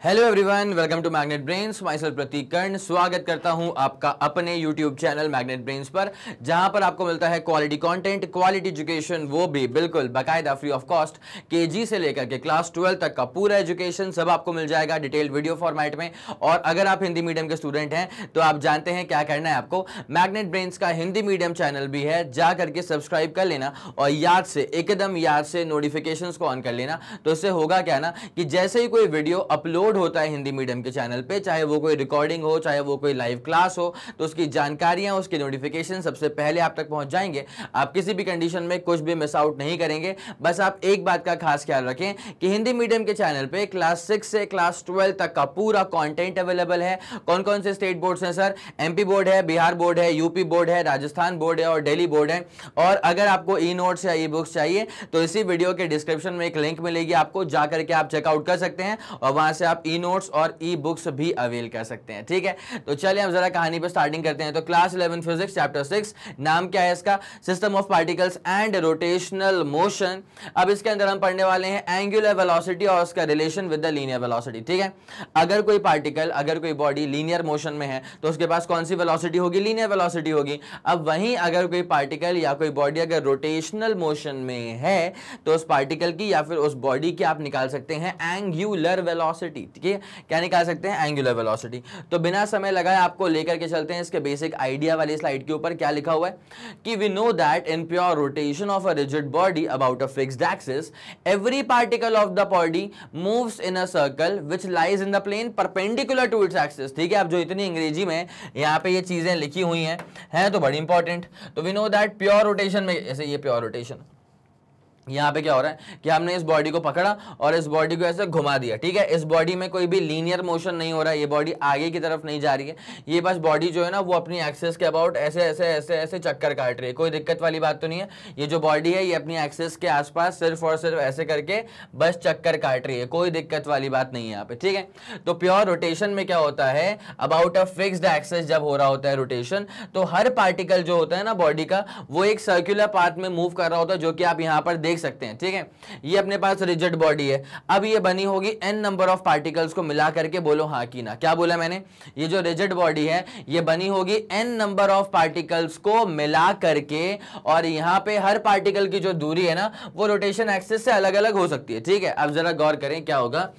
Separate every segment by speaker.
Speaker 1: Hello everyone welcome to Magnet Brains myself Pratik Karn स्वागत करता हूँ आपका अपने यूट्यूब चैनल मैग्नेट ब्रेन्स पर, जहाँ पर आपको मिलता है क्वालिटी कंटेंट क्वालिटी एजुकेशन वो भी बिल्कुल बाकायदा फ्री ऑफ़ कॉस्ट केजी से लेकर के क्लास ट्वेल्व तक का पूरा एजुकेशन सब आपको मिल जाएगा डिटेल वीडियो फॉर्मेट में। और अगर आप हिंदी मीडियम के स्टूडेंट हैं तो आप जानते हैं क्या करना है आपको। मैग्नेट ब्रेन्स का हिंदी मीडियम चैनल भी है, जा करके सब्सक्राइब कर लेना और याद से, एकदम याद से नोटिफिकेशन को ऑन कर लेना। तो इससे होगा क्या ना, कि जैसे ही कोई वीडियो अपलोड अपलोड होता है हिंदी मीडियम के चैनल पे, चाहे वो कोई रिकॉर्डिंग हो, चाहे वो कोई लाइव क्लास हो तो उसकी जानकारियाँ, उसके नोटिफिकेशन सबसे पहले आप तक पहुँच जाएँगे। आप किसी भी कंडीशन में कुछ भी मिस आउट नहीं करेंगे। बस आप एक बात का खास ख्याल रखें कि हिंदी मीडियम के चैनल पे क्लास सिक्स से क्लास ट्वेल्व तक का पूरा कॉन्टेंट अवेलेबल है। कौन कौन से स्टेट बोर्ड हैं सर एमपी बोर्ड है बिहार बोर्ड है यूपी बोर्ड है राजस्थान बोर्ड है और दिल्ली बोर्ड है। और अगर आपको ई नोट्स या ई बुक्स चाहिए तो इसी वीडियो के डिस्क्रिप्शन में एक लिंक मिलेगी आपको, जाकर के आप चेकआउट कर सकते हैं और वहाँ से आप आप ई नोट्स और ई बुक्स भी अवेल कर सकते हैं, ठीक है? तो चलिए हम जरा कहानी पे स्टार्टिंग करते हैं। तो class eleven physics chapter six नाम क्या है इसका? System of particles and rotational motion अब इसके अंदर हम पढ़ने वाले हैं एंगुलर वेलोसिटी और उसका relation with the linear velocity ठीक है? अगर कोई पार्टिकल अगर कोई बॉडी लीनियर मोशन में है तो उसके पास कौन सी वेलोसिटी होगी? लीनियर वेलोसिटी होगी। अब वहीं अगर कोई पार्टिकल या कोई बॉडी अगर रोटेशनल मोशन में है तो उस पार्टिकल की या फिर उस बॉडी की आप निकाल सकते हैं एंगुलर वेलोसिटी ठीक है? क्या निकाल सकते हैं? एंगुलर वेलोसिटी तो बिना समय लगाए आपको लेकर के चलते हैं इसके बेसिक आइडिया वाली स्लाइड के ऊपर। क्या लिखा हुआ है? कि we know that in pure rotation of a rigid body about a fixed axis every particle of the body moves in a circle which lies in the plane perpendicular to its axis ठीक है? अब जो इतनी अंग्रेज़ी में यहाँ पे ये चीज़ें लिखी हुई हैं हैं तो बड़ी इंपॉर्टेंट तो we know that pure rotation में, ऐसे ये प्योर रोटेशन यहाँ पे क्या हो रहा है कि हमने इस बॉडी को पकड़ा और इस बॉडी को ऐसे घुमा दिया, ठीक है? इस बॉडी में कोई भी लीनियर मोशन नहीं हो रहा है ये बॉडी आगे की तरफ़ नहीं जा रही है। ये बस बॉडी जो है ना, वो अपनी एक्सेस के अबाउट ऐसे ऐसे ऐसे ऐसे चक्कर काट रही है। कोई दिक्कत वाली बात तो नहीं है। ये जो बॉडी है, ये अपनी एक्सेस के आसपास सिर्फ़ और सिर्फ़ ऐसे करके बस चक्कर काट रही है। कोई दिक्कत वाली बात नहीं है यहाँ पे, ठीक है? तो प्योर रोटेशन में क्या होता है? अबाउट अ फिक्सड एक्सेस जब हो रहा होता है रोटेशन तो हर पार्टिकल जो होता है ना बॉडी का, वो एक सर्क्यूलर पाथ में मूव कर रहा होता है, जो कि आप यहाँ पर देख देख सकते हैं, ठीक है? ये अपने पास रिजिड बॉडी है। अब ये बनी होगी एन नंबर ऑफ़ पार्टिकल्स को मिला करके बोलो हाँ की ना। क्या बोला मैंने? ये जो रिजिड बॉडी है, ये बनी होगी एन नंबर ऑफ़ पार्टिकल्स को मिला करके, और यहाँ पे हर पार्टिकल की जो दूरी है ना, वो रोटेशन एक्सेस से अलग अलग हो सकती है, ठीक है? अब जरा गौर करें क्या होगा।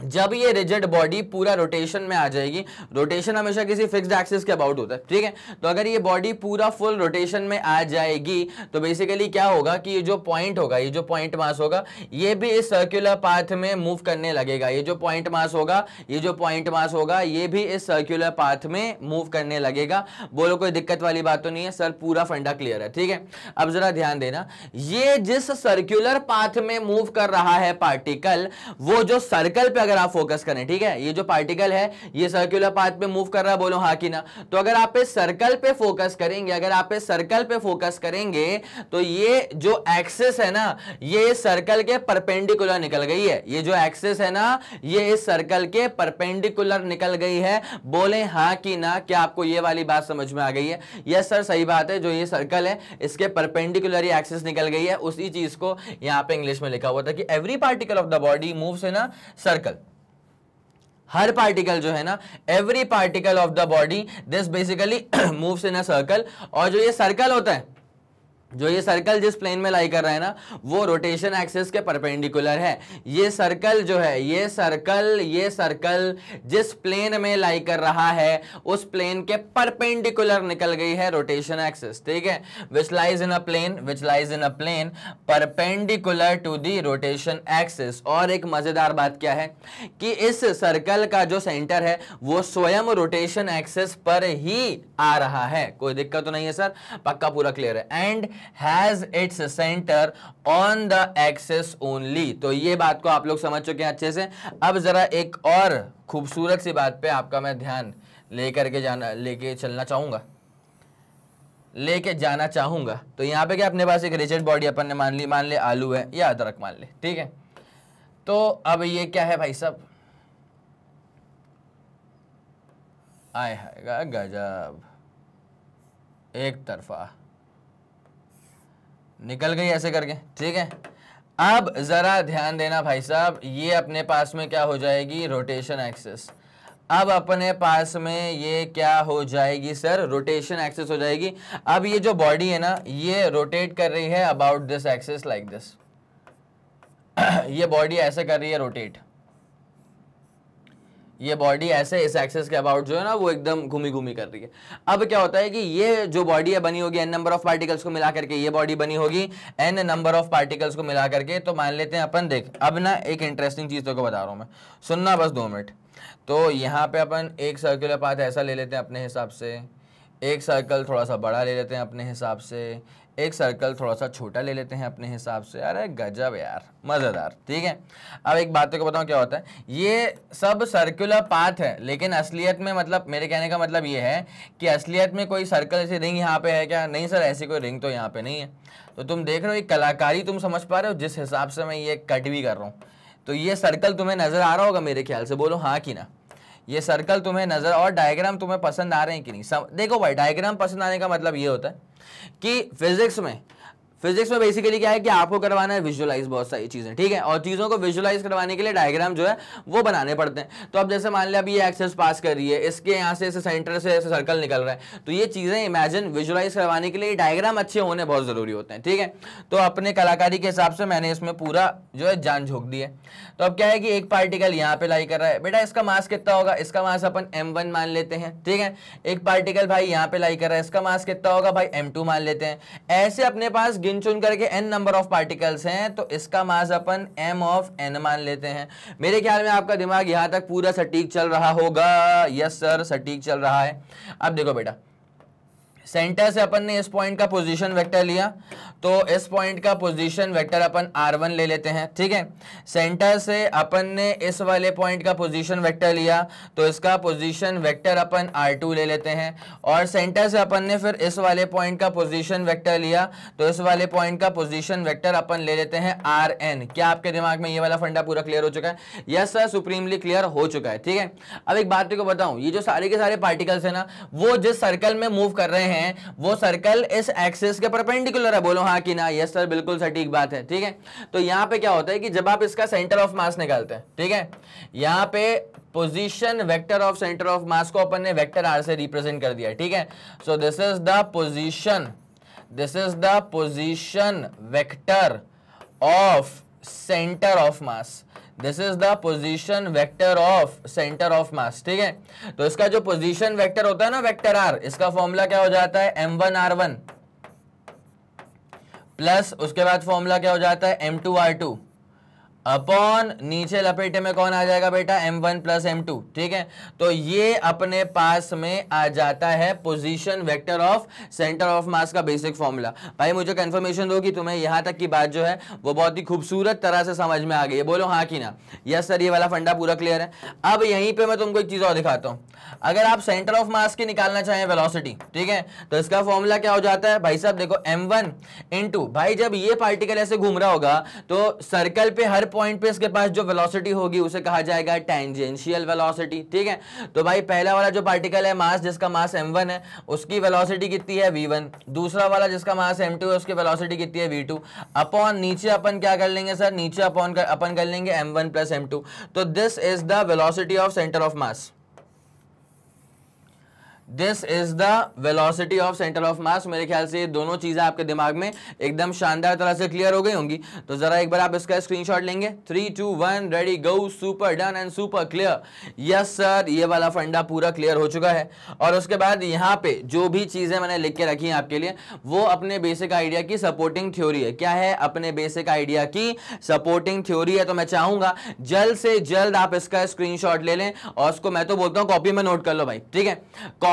Speaker 1: जब ये रिजिड बॉडी पूरा रोटेशन में आ जाएगी, रोटेशन हमेशा किसी फिक्स्ड एक्सिस के अबाउट होता है, ठीक है? तो अगर ये बॉडी पूरा फुल रोटेशन में आ जाएगी तो बेसिकली क्या होगा कि ये जो पॉइंट होगा, ये जो पॉइंट मास होगा, ये भी इस सर्कुलर पाथ में मूव करने लगेगा। ये जो पॉइंट मास होगा, ये जो पॉइंट मास होगा, ये भी इस सर्कुलर पाथ में मूव करने लगेगा। बोलो कोई दिक्कत वाली बात तो नहीं है, सर, पूरा फंडा क्लियर है, ठीक है? अब जरा ध्यान देना, ये जिस सर्क्यूलर पाथ में मूव कर रहा है पार्टिकल वो जो सर्कल पे अगर आप फोकस करें, ठीक है? ये जो पार्टिकल है, ये सर्कुलर पाथ पे मूव कर रहा है, बोलो हाँ कि ना। तो अगर आप इस सर्कल पे फोकस करेंगे, अगर आप इस सर्कल पे फोकस करेंगे तो ये जो एक्सिस है ना, ये इस सर्कल के परपेंडिकुलर निकल गई है। ये जो एक्सिस है ना, ये इस सर्कल के परपेंडिकुलर निकल गई है। बोले हाँ कि ना, क्या आपको ये वाली बात समझ में आ गई है? यस सर सही बात है। जो ये सर्कल है, इसके परपेंडिकुलर एक्सिस निकल गई है। उसी चीज़ को यहाँ पे इंग्लिश में लिखा हुआ था कि every particle of the body moves in a circle her particle जो है ना every particle of the body this basically moves in a circle और जो ये सर्कल होता है जो ये सर्कल जिस प्लेन में लाई कर रहा है ना, वो रोटेशन एक्सिस के परपेंडिकुलर है। ये सर्कल जो है, ये सर्कल ये सर्कल जिस प्लेन में लाई कर रहा है, उस प्लेन के परपेंडिकुलर निकल गई है रोटेशन एक्सिस ठीक है? Which lies in a plane which lies in a plane perpendicular to the rotation axis और एक मज़ेदार बात क्या है कि इस सर्कल का जो सेंटर है, वो स्वयं रोटेशन एक्सिस पर ही आ रहा है। कोई दिक्कत तो नहीं है सर पक्का पूरा क्लियर है। And has its centre on the axis only तो ये बात को आप लोग समझ चुके हैं अच्छे से। अब जरा एक और खूबसूरत सी बात पे आपका मैं ध्यान लेकर के जाना, लेके चलना चाहूँगा। लेके जाना चाहूँगा। तो यहाँ पे क्या अपने पास एक रिजिड बॉडी अपन ने मान ली, मान ले आलू है या अदरक मान ले, ठीक है? तो अब ये क्या है भाई साहब? आए है गजब। एक तरफा। निकल गई ऐसे करके, ठीक है? अब जरा ध्यान देना भाई साहब, ये अपने पास में क्या हो जाएगी? रोटेशन एक्सेस अब अपने पास में ये क्या हो जाएगी सर रोटेशन एक्सेस हो जाएगी. अब ये जो बॉडी है ना, ये रोटेट कर रही है about this axis like this ये बॉडी ऐसे कर रही है रोटेट ये बॉडी ऐसे इस एक्सेस के अबाउट जो है ना, वो एकदम घूमी घूमी कर रही है। अब क्या होता है कि ये जो बॉडी है, बनी होगी एन नंबर ऑफ़ पार्टिकल्स को मिला करके, ये बॉडी बनी होगी एन नंबर ऑफ़ पार्टिकल्स को मिला करके तो मान लेते हैं अपन, देख, अब ना एक इंटरेस्टिंग चीज़ तो बता रहा हूँ मैं। सुनना बस दो मिनट। तो यहाँ पे अपन एक सर्कुलर पाथ ऐसा ले लेते हैं अपने हिसाब से। एक सर्कल थोड़ा सा बड़ा ले लेते हैं अपने हिसाब से। एक सर्कल थोड़ा सा छोटा ले लेते हैं अपने हिसाब से। अरे गजब यार, मज़ेदार, ठीक है? अब एक बात को बताऊँ, क्या होता है? ये सब सर्कुलर पाथ है, लेकिन असलियत में मतलब मेरे कहने का मतलब ये है कि असलियत में कोई सर्कल ऐसी रिंग यहाँ पे है क्या? नहीं सर, ऐसी कोई रिंग तो यहाँ पे नहीं है। तो तुम देख रहे हो, ये कलाकारी तुम समझ पा रहे हो, जिस हिसाब से मैं ये कट भी कर रहा हूँ। तो ये सर्कल तुम्हें नज़र आ रहा होगा मेरे ख्याल से, बोलो हाँ कि ना? ये सर्कल तुम्हें नज़र और डायग्राम तुम्हें पसंद आ रहे हैं कि नहीं? सम, देखो भाई डायग्राम पसंद आने का मतलब ये होता है कि फिजिक्स में फिजिक्स में बेसिकली क्या है कि आपको करवाना है विजुअलाइज बहुत सारी चीज़ें, ठीक है? और चीज़ों को विजुअलाइज करवाने के लिए डायग्राम जो है, वो बनाने पड़ते हैं। तो अब जैसे मान लिया अभी ये एक्सेस पास कर रही है, इसके यहाँ से, इसे सेंटर से ऐसे सर्कल निकल रहा है। तो ये चीज़ें इमेजिन विजुअलाइज करवाने के लिए डायग्राम अच्छे होने बहुत ज़रूरी होते हैं, ठीक है? तो अपने कलाकारी के हिसाब से मैंने इसमें पूरा जो है जान झोंक दी है। तो अब क्या है कि एक पार्टिकल यहाँ पे लाई कर रहा है। बेटा, इसका मास कितना होगा? इसका मास अपन एम मान लेते हैं, ठीक है? एक पार्टिकल भाई यहाँ पे लाई कर रहा है, इसका मास कितना होगा भाई? एम मान लेते हैं। ऐसे अपने पास गिन चुन करके एन नंबर ऑफ़ पार्टिकल्स हैं तो इसका मास अपन एम ऑफ़ एन मान लेते हैं। मेरे ख्याल में आपका दिमाग यहाँ तक पूरा सटीक चल रहा होगा। यस सर सटीक चल रहा है। अब देखो बेटा सेंटर से अपन ने इस पॉइंट का पोजीशन वेक्टर लिया। तो इस पॉइंट का पोजीशन वेक्टर अपन r1 ले लेते हैं, ठीक है? सेंटर से अपन ने इस वाले पॉइंट का पोजीशन वेक्टर लिया तो इसका पोजीशन वेक्टर अपन r2 ले लेते हैं। और सेंटर से अपन ने फिर इस वाले पॉइंट का पोजीशन वेक्टर लिया तो इस वाले पॉइंट का पोजीशन वेक्टर अपन ले लेते हैं एन क्या आपके दिमाग में ये वाला फंडा पूरा क्लियर हो चुका है? यस सर सुप्रीमली क्लियर हो चुका है, ठीक है? अब एक बात को बताऊँ, ये जो सारे के सारे पार्टिकल्स है ना, वो जिस सर्कल में मूव कर रहे हैं हैं, वो सर्कल इस एक्सिस के परपेंडिकुलर है। बोलो हाँ कि ना यस सर बिल्कुल सटीक बात है। ठीक है? तो यहाँ पे क्या होता है कि जब आप इसका सेंटर ऑफ़ मास निकालते हैं, ठीक है? यहाँ पे position vector of centre of mass को अपन ने वेक्टर आर से रिप्रेजेंट कर दिया ठीक है? So this is the position this is the position vector of centre of mass this is the position vector of centre of mass ठीक है? तो इसका जो पोजिशन वैक्टर होता है ना वैक्टर आर इसका फॉर्मूला क्या हो जाता है? M one R one plus उसके बाद फॉर्मूला क्या हो जाता है? M two R two upon नीचे लपेटे में कौन आ जाएगा बेटा? M1 वन प्लस एम ठीक है? तो ये अपने पास में आ जाता है position vector of centre of mass का बेसिक फॉर्मूला भाई, मुझे कंफर्मेशन दो कि तुम्हें? यहाँ तक की बात जो है, वो बहुत ही खूबसूरत तरह से समझ में आ गई है। बोलो हाँ कि ना? यस सर ये वाला फंडा पूरा क्लियर है। अब यहीं पर मैं तुमको एक चीज़ और दिखाता हूँ। अगर आप सेंटर ऑफ़ मास की निकालना चाहें वेलोसिटी ठीक है? तो इसका फॉर्मूला क्या हो जाता है? भाई साहब, देखो एम वन भाई, जब ये पार्टिकल ऐसे घूम रहा होगा तो सर्कल पे हर पॉइंट पे इसके पास जो वेलोसिटी होगी, उसे कहा जाएगा टेंजेंशियल वेलोसिटी ठीक है? तो भाई, पहला वाला जो पार्टिकल है मास जिसका मास m1 है, उसकी वेलोसिटी कितनी है v1 दूसरा वाला जिसका मास m2 है, उसकी वेलोसिटी कितनी है v2 अपॉन, नीचे अपन क्या कर लेंगे सर? नीचे अपॉन अपन कर लेंगे एम वन प्लस एम तो this is the velocity of centre of mass this is the velocity of centre of mass मेरे ख्याल से ये दोनों चीज़ें आपके दिमाग में एकदम शानदार तरह से क्लियर हो गई होंगी। तो जरा एक बार आप इसका स्क्रीनशॉट लेंगे। Three two one ready go super done and super clear yes sir ये वाला फंडा पूरा क्लियर हो चुका है। और उसके बाद यहाँ पे जो भी चीज़ें मैंने लिख के रखी हैं आपके लिए, वो अपने बेसिक आइडिया की सपोर्टिंग थ्योरी है। क्या है अपने बेसिक आइडिया की सपोर्टिंग थ्योरी है? तो मैं चाहूँगा जल्द से जल्द आप इसका स्क्रीन ले लें। और उसको मैं तो बोलता हूँ कॉपी में नोट कर लो भाई। ठीक है?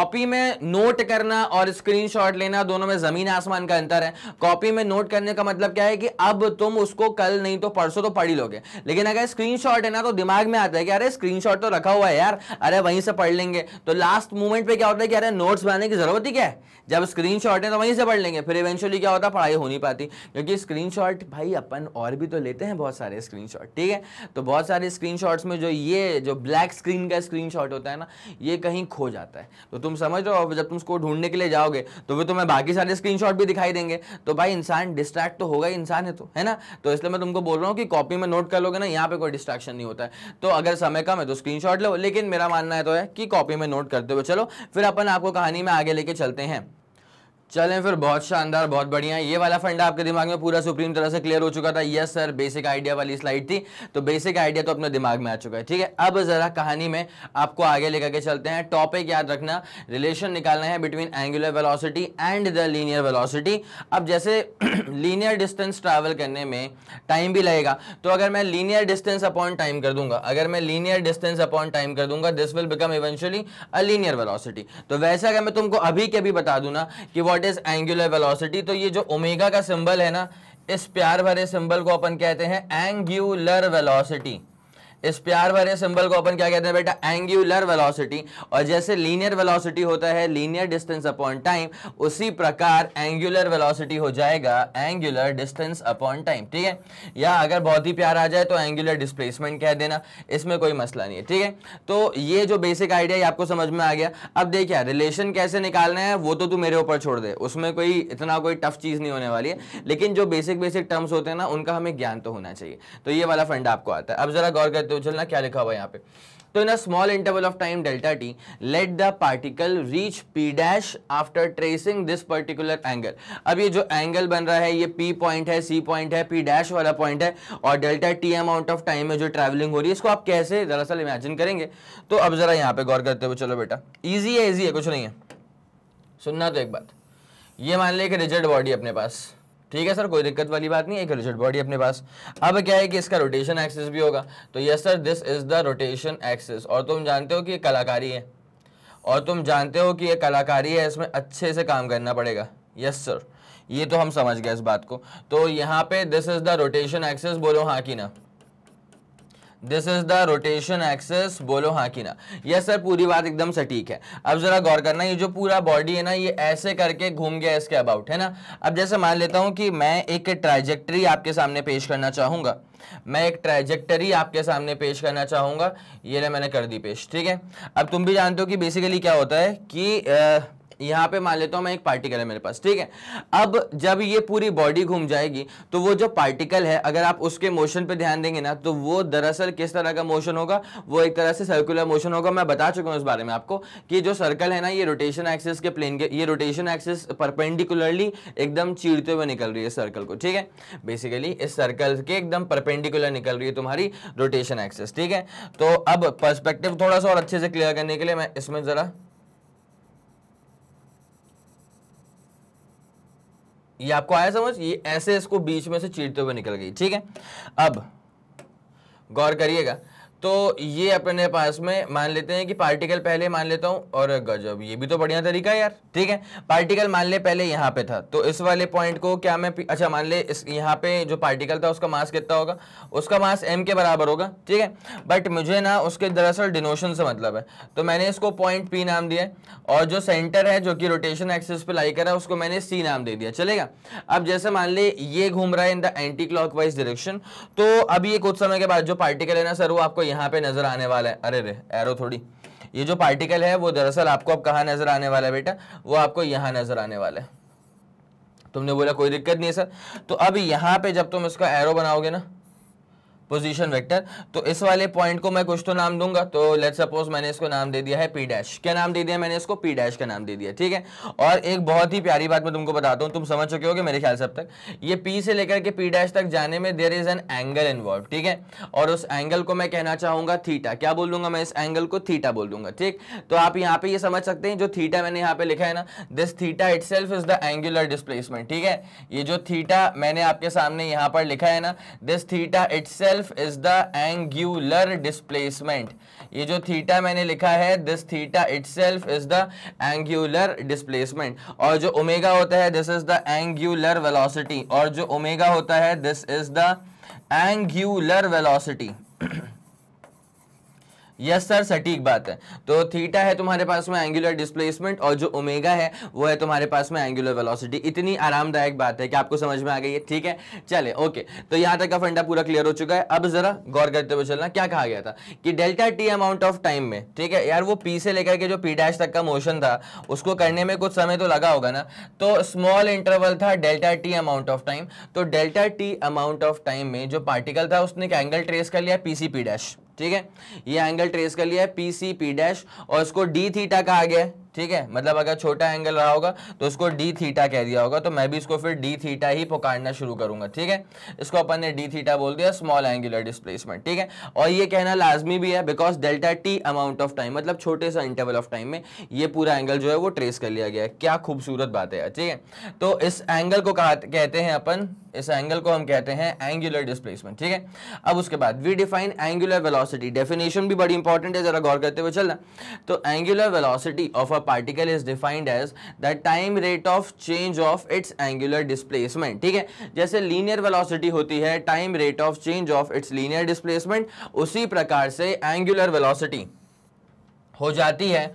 Speaker 1: कॉपी में नोट करना और स्क्रीनशॉट लेना, दोनों में ज़मीन आसमान का अंतर है। कॉपी में नोट करने का मतलब क्या है कि अब तुम उसको कल नहीं तो परसों तो पढ़ ही लोगे। लेकिन अगर स्क्रीनशॉट है ना तो दिमाग में आता है कि अरे स्क्रीनशॉट तो रखा हुआ है यार, अरे वहीं से पढ़ लेंगे। तो लास्ट मोमेंट पे क्या होता है कि अरे नोट्स बनाने की ज़रूरत ही क्या है? जब स्क्रीनशॉट है तो वहीं से पढ़ लेंगे। फिर इवेंचुअली क्या होता है पढ़ाई हो नहीं पाती। क्योंकि स्क्रीनशॉट भाई अपन और भी तो लेते हैं बहुत सारे स्क्रीनशॉट ठीक है? तो बहुत सारे स्क्रीनशॉट्स में जो ये, जो ब्लैक स्क्रीन का स्क्रीनशॉट होता है ना, ये कहीं खो जाता है। तो तुम समझ रहे हो जब तुम उसको ढूँढने के लिए जाओगे तो फिर तुम्हें बाकी सारे स्क्रीनशॉट भी दिखाई देंगे। तो भाई, इंसान डिस्ट्रैक्ट तो होगा इंसान है तो है ना? तो इसलिए मैं तुमको बोल रहा हूँ कि कॉपी में नोट कर लोगे ना, यहाँ पे कोई डिस्ट्रैक्शन नहीं होता है। तो अगर समय कम है तो स्क्रीन लो, लेकिन मेरा मानना है तो है कि कॉपी में नोट करते हुए चलो, फिर अपन आपको कहानी में आगे लेके चलते हैं। चलें फिर, बहुत शानदार, बहुत बढ़िया। ये वाला फंडा आपके दिमाग में पूरा सुप्रीम तरह से क्लियर हो चुका था। यस सर बेसिक आइडिया वाली स्लाइड थी। तो बेसिक आइडिया तो अपने दिमाग में आ चुका है, ठीक है? अब जरा कहानी में आपको आगे लेकर के चलते हैं। टॉपिक याद रखना रिलेशन निकालना है between angular velocity and the linear velocity अब जैसे लीनियर डिस्टेंस ट्रैवल करने में टाइम भी लगेगा तो अगर मैं लीनियर डिस्टेंस अपॉन टाइम कर दूँगा, अगर मैं लीनियर डिस्टेंस अपॉन टाइम कर दूँगा this will become eventually a linear velocity तो वैसे अगर मैं तुमको अभी के अभी बता दूँ ना कि व्हाट इज़ एंगुलर वेलोसिटी तो ये जो ओमेगा का सिंबल है ना, इस प्यार भरे सिंबल को अपन कहते हैं एंगुलर वेलोसिटी इस प्यार भरे सिंबल को अपन क्या कहते हैं बेटा? एंगुलर वेलोसिटी और जैसे लीनियर वेलोसिटी होता है लीनियर डिस्टेंस अपॉन टाइम उसी प्रकार एंगुलर वेलोसिटी हो जाएगा एंगुलर डिस्टेंस अपॉन टाइम ठीक है? या अगर बहुत ही प्यार आ जाए तो एंगुलर डिस्प्लेसमेंट कह देना। इसमें कोई मसला नहीं है, ठीक है? तो ये जो बेसिक आइडिया आपको समझ में आ गया। अब देखिए रिलेशन कैसे निकालना है, वो तो तू मेरे ऊपर छोड़ दे। उसमें कोई, इतना कोई टफ चीज़ नहीं होने वाली है। लेकिन जो बेसिक बेसिक टर्म्स होते हैं ना, उनका हमें ज्ञान तो होना चाहिए। तो ये वाला फंड आपको आता है। अब जरा गौर करते हो चलना क्या लिखा हुआ यहाँ पे? तो in a small interval of time delta T let the particle reach P dash after tracing this particular angle अब ये जो एंगल बन रहा है, ये पी पॉइंट है सी पॉइंट है पी डैश वाला पॉइंट है, और delta T amount of time में जो ट्रैवलिंग हो रही है, इसको आप कैसे दरअसल इमेजिन करेंगे? तो अब जरा यहाँ पे गौर करते हुए चलो बेटा। ईजी है ईजी है, कुछ नहीं है। सुनना तो एक बात। ये मान लिया कि रिज़ल्ट बॉडी अपने पास। ठीक है सर, कोई दिक्कत वाली बात नहीं एक रिजिड बॉडी अपने पास। अब क्या है कि इसका रोटेशन एक्सिस भी होगा। तो yes sir this is the rotation axis और तुम जानते हो कि ये कलाकारी है। और तुम जानते हो कि ये कलाकारी है, इसमें अच्छे से काम करना पड़ेगा। यस सर ये तो हम समझ गए इस बात को। तो यहाँ पे this is the rotation axis बोलो हाँ कि ना। This is the rotation axis बोलो हाँ कि ना। यस सर पूरी बात एकदम सटीक है। अब जरा गौर करना ये जो पूरा बॉडी है ना ये ऐसे करके घूम गया इसके अबाउट है ना? अब जैसे मान लेता हूँ कि मैं एक ट्राइजेक्टरी आपके सामने पेश करना चाहूँगा। मैं एक ट्राइजेक्टरी आपके सामने पेश करना चाहूँगा। ये ले मैंने कर दी पेश ठीक है? अब तुम भी जानते हो कि बेसिकली क्या होता है कि आ, यहाँ पे मान लेता हूँ मैं एक पार्टिकल है मेरे पास, ठीक है? अब जब ये पूरी बॉडी घूम जाएगी तो वो जो पार्टिकल है, अगर आप उसके मोशन पे ध्यान देंगे ना तो वो दरअसल किस तरह का मोशन होगा? वो एक तरह से सर्कुलर मोशन होगा। मैं बता चुका हूँ इस बारे में आपको कि जो सर्कल है ना, ये रोटेशन एक्सिस के प्लेन के, ये रोटेशन एक्सिस परपेंडिकुलरली एकदम चीरते हुए निकल रही है सर्कल को, ठीक है? बेसिकली इस सर्कल के एकदम परपेंडिकुलर निकल रही है तुम्हारी रोटेशन एक्सिस ठीक है? तो अब पर्सपेक्टिव थोड़ा सा और अच्छे से क्लियर करने के लिए मैं इसमें जरा ये आपको आया समझ? ये ऐसे इसको बीच में से चीरते हुए निकल गई, ठीक है? अब गौर करिएगा तो ये अपने पास में मान लेते हैं कि पार्टिकल पहले मान लेता हूँ और गजब, ये भी तो बढ़िया तरीका है यार, ठीक है? पार्टिकल मान ले पहले यहाँ पे था तो इस वाले पॉइंट को क्या मैं अच्छा मान ले इस यहाँ पे जो पार्टिकल था उसका मास कितना होगा? उसका मास एम के बराबर होगा, ठीक है? बट मुझे ना उसके दरअसल डिनोशन से मतलब है तो मैंने इसको पॉइंट पी नाम दिया और जो सेंटर है, जो कि रोटेशन एक्सिस पे लाई कर उसको मैंने सी नाम दे दिया, चलेगा? अब जैसे मान ले ये घूम रहा है in the anti clock direction तो अभी ये कुछ समय के बाद जो पार्टिकल है ना सर वो आपको यहाँ पे नज़र आने वाला है। अरे रे एरो थोड़ी। ये जो पार्टिकल है, वो दरअसल आपको अब कहाँ नज़र आने वाला है बेटा? वो आपको यहाँ नज़र आने वाला है। तुमने बोला कोई दिक्कत नहीं है सर तो अब यहाँ पे जब तुम इसका एरो बनाओगे ना पोजीशन वेक्टर तो इस वाले पॉइंट को मैं कुछ तो नाम दूँगा। तो लेट सपोज़ मैंने इसको नाम दे दिया है पी डैश क्या नाम दे दिया मैंने इसको? पी डैश का नाम दे दिया, ठीक है? और एक बहुत ही प्यारी बात मैं तुमको बताता हूँ। तुम समझ चुके हो मेरे ख्याल से अब तक। ये पी से लेकर के पी डैश तक जाने में there is an angle involve ठीक है? और उस एंगल को मैं कहना चाहूँगा थीटा क्या बोल दूँगा मैं? इस एंगल को थीटा बोल दूँगा, ठीक? तो आप यहाँ पे ये समझ सकते हैं, जो थीटा मैंने यहाँ पे लिखा है ना this theta it is the angular displacement ठीक है? ये जो थीटा मैंने आपके सामने यहाँ पर लिखा है ना this theta it itself is the angular displacement ये जो थीटा मैंने लिखा है this theta itself is the angular displacement और जो ओमेगा होता है this is the angular velocity और जो ओमेगा होता है this is the angular velocity yes sir सटीक बात है। तो थीटा है तुम्हारे पास में एंगुलर डिस्प्लेसमेंट और जो ओमेगा है, वो है तुम्हारे पास में एंगुलर वेलोसिटी इतनी आरामदायक बात है कि आपको समझ में आ गई है, ठीक है? चले ओके तो यहाँ तक का फंडा पूरा क्लियर हो चुका है। अब जरा गौर करते हुए चलना, क्या कहा गया था? कि delta T amount of time में, ठीक है? यार, वो पी से लेकर के जो पी डैश तक का मोशन था, उसको करने में कुछ समय तो लगा होगा ना? तो स्मॉल इंटरवल था delta T amount of time तो delta T amount of time में जो पार्टिकल था, उसने एक एंगल ट्रेस कर लिया पीसी पी डैश ठीक है? ये एंगल ट्रेस कर लिया है पी सी पी डैश और इसको डी थीटा कहा गया है। ठीक है? मतलब अगर छोटा एंगल रहा होगा तो उसको डी थीटा कह दिया होगा तो मैं भी इसको फिर डी थीटा ही पुकारना शुरू करूँगा, ठीक है? इसको अपन ने डी थीटा बोल दिया स्मॉल एंगुलर डिस्प्लेसमेंट ठीक है? और ये कहना लाजमी भी है because delta T amount of time मतलब छोटे सा इंटरवल ऑफ़ टाइम में ये पूरा एंगल जो है वो ट्रेस कर लिया गया है। क्या खूबसूरत बात है ठीक है? तो इस एंगल को कहते हैं अपन, इस एंगल को हम कहते हैं एंगुलर डिस्प्लेसमेंट ठीक है? अब उसके बाद we define angular velocity definition भी बड़ी इंपॉर्टेंट है, जरा गौर करते हुए चलना। तो angular velocity of a particle is defined as the time rate of change of its angular displacement ठीक है? जैसे लीनियर वेलोसिटी होती है time rate of change of its linear displacement उसी प्रकार से एंगुलर वेलोसिटी हो जाती है।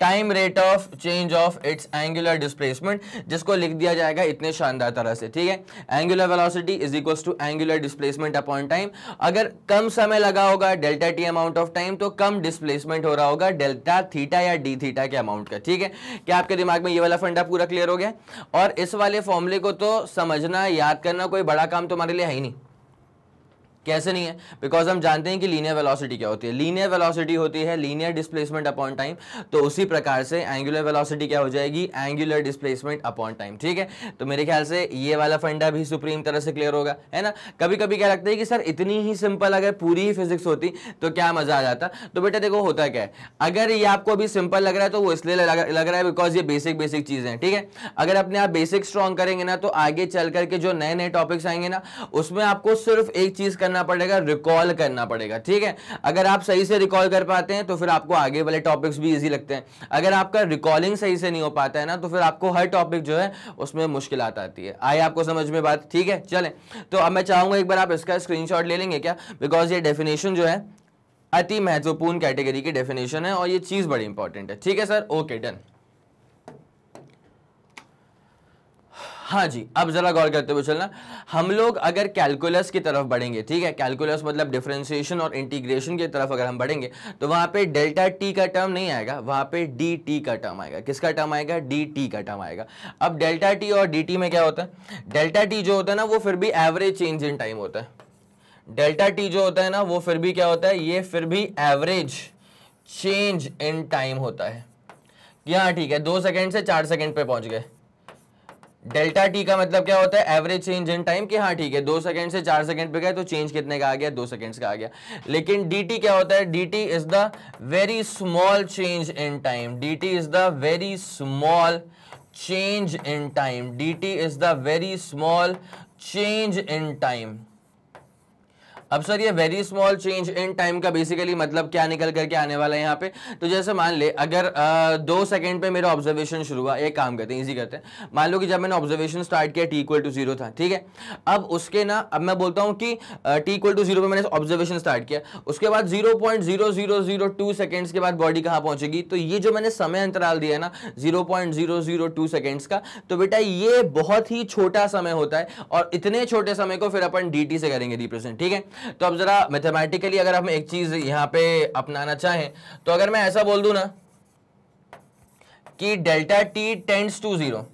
Speaker 1: Time rate of change of its angular displacement जिसको लिख दिया जाएगा इतने शानदार तरह से, ठीक है? Angular velocity is equals to angular displacement upon time अगर कम समय लगा होगा delta T amount of time तो कम डिस्प्लेसमेंट हो रहा होगा डेल्टा थीटा या डी थीटा के अमाउंट का, ठीक है? क्या आपके दिमाग में ये वाला फंडा पूरा क्लियर हो गया? और इस वाले फॉर्मूले को तो समझना, याद करना, कोई बड़ा काम तुम्हारे लिए है ही नहीं। कैसे नहीं है? बिकॉज़ हम जानते हैं कि लीनियर वेलोसिटी क्या होती है। लीनियर वेलोसिटी होती है लीनियर डिस्प्लेसमेंट अपॉन टाइम तो उसी प्रकार से एंगुलर वेलोसिटी क्या हो जाएगी? एंगुलर डिस्प्लेसमेंट अपॉन टाइम ठीक है? तो मेरे ख्याल से ये वाला फंडा भी सुप्रीम तरह से क्लियर होगा है ना? कभी कभी क्या लगता है कि सर इतनी ही सिंपल अगर पूरी ही फिजिक्स होती तो क्या मज़ा आ जाता? तो बेटा देखो होता क्या है। अगर ये आपको अभी सिंपल लग रहा है तो वो इसलिए लग, रहा है बिकॉज़ ये बेसिक बेसिक चीज़ें हैं ठीक है? अगर अपने आप बेसिक स्ट्रॉन्ग करेंगे ना तो आगे चल करके जो नए नए टॉपिक्स आएँगे ना उसमें आपको सिर्फ़ एक चीज़ करना करना पड़ेगा रिकॉल करना पड़ेगा, ठीक है? अगर आप सही से रिकॉल कर पाते हैं तो फिर आपको आगे वाले टॉपिक्स भी इजी लगते हैं। अगर आपका रिकॉलिंग सही से नहीं हो पाता है ना तो फिर आपको हर टॉपिक जो है, उसमें मुश्किल आती है। आए आपको समझ में बात? ठीक है, चले। तो अब मैं चाहूँगा एक बार आप इसका स्क्रीनशॉट ले लेंगे क्या? बिकॉज़ ये डेफिनेशन जो है, अति महत्वपूर्ण कैटेगरी की डेफिनेशन है और ये चीज़ बड़ी इंपॉर्टेंट है। ठीक है सर ओके डन हाँ जी, अब जरा गौर करते हुए चलना। हम लोग अगर कैलकुलस की तरफ़ बढ़ेंगे, ठीक है? कैलकुलस मतलब डिफरेंशिएशन और इंटीग्रेशन की तरफ़ अगर हम बढ़ेंगे तो वहाँ पे डेल्टा टी का टर्म नहीं आएगा, वहाँ पे डी टी का टर्म आएगा। किसका टर्म आएगा? डी टी का टर्म आएगा। अब डेल्टा टी और डी टी में क्या होता है? डेल्टा टी जो होता है ना, वो फिर भी एवरेज चेंज इन टाइम होता है। डेल्टा टी जो होता है ना, वो फिर भी क्या होता है? ये फिर भी एवरेज चेंज इन टाइम होता है। यहाँ ठीक है, दो सेकेंड से चार सेकेंड पे पहुँच गए। डेल्टा टी का मतलब क्या होता है? एवरेज चेंज इन टाइम कि हाँ ठीक है, दो सेकंड से चार सेकंड पे गए तो चेंज कितने का आ गया? दो सेकंड्स का आ गया। लेकिन डीटी क्या होता है? D T is the very small change in time D T is the very small change in time DT is the very small change in time अब सर ये very small change in time का basically मतलब क्या निकल करके आने वाला है यहाँ पे? तो जैसे मान ले अगर आ, दो सेकंड पे मेरा ऑब्जर्वेशन शुरू हुआ एक काम करते हैं इजी करते हैं। मान लो कि जब मैंने ऑब्जर्वेशन स्टार्ट किया टी इक्वल टू ज़ीरो था ठीक है? अब उसके ना अब मैं बोलता हूँ कि टी इक्वल टू ज़ीरो पर मैंने ऑब्जर्वेशन स्टार्ट किया। उसके बाद zero point zero zero zero two seconds के बाद बॉडी कहाँ पहुंचेगी? तो ये जो मैंने समय अंतराल दिया ना zero point zero zero two seconds का तो बेटा ये बहुत ही छोटा समय होता है और इतने छोटे समय को फिर अपन डी से करेंगे रिप्रेजेंट ठीक है? तो अब जरा मैथमेटिकली अगर हम एक चीज़ यहाँ पे अपनाना चाहें तो अगर मैं ऐसा बोल दू ना कि delta T tends to zero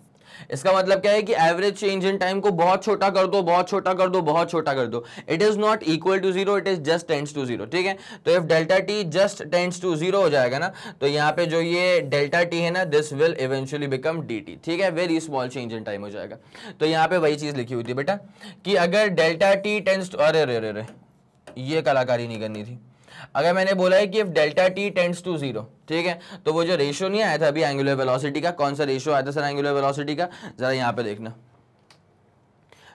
Speaker 1: इसका मतलब क्या है कि एवरेज चेंज इन टाइम को बहुत छोटा कर दो, बहुत छोटा कर दो, बहुत छोटा कर दो। It is not equal to zero it is just tends to zero ठीक है? तो if delta T just tends to zero हो जाएगा ना तो यहाँ पे जो ये डेल्टा टी है ना this will eventually become D T ठीक है? Very small change in time हो जाएगा। तो यहाँ पे वही चीज़ लिखी हुई थी बेटा, कि अगर डेल्टा टी टेंस अरे रे रे रे ये कलाकारी नहीं करनी थी। अगर मैंने बोला है कि if delta T tends to zero ठीक है? तो वो जो रेशो नहीं आया था अभी एंगुलर वेलोसिटी का, कौन सा रेशो आया था सर एंगुलर वेलोसिटी का? जरा यहाँ पे देखना।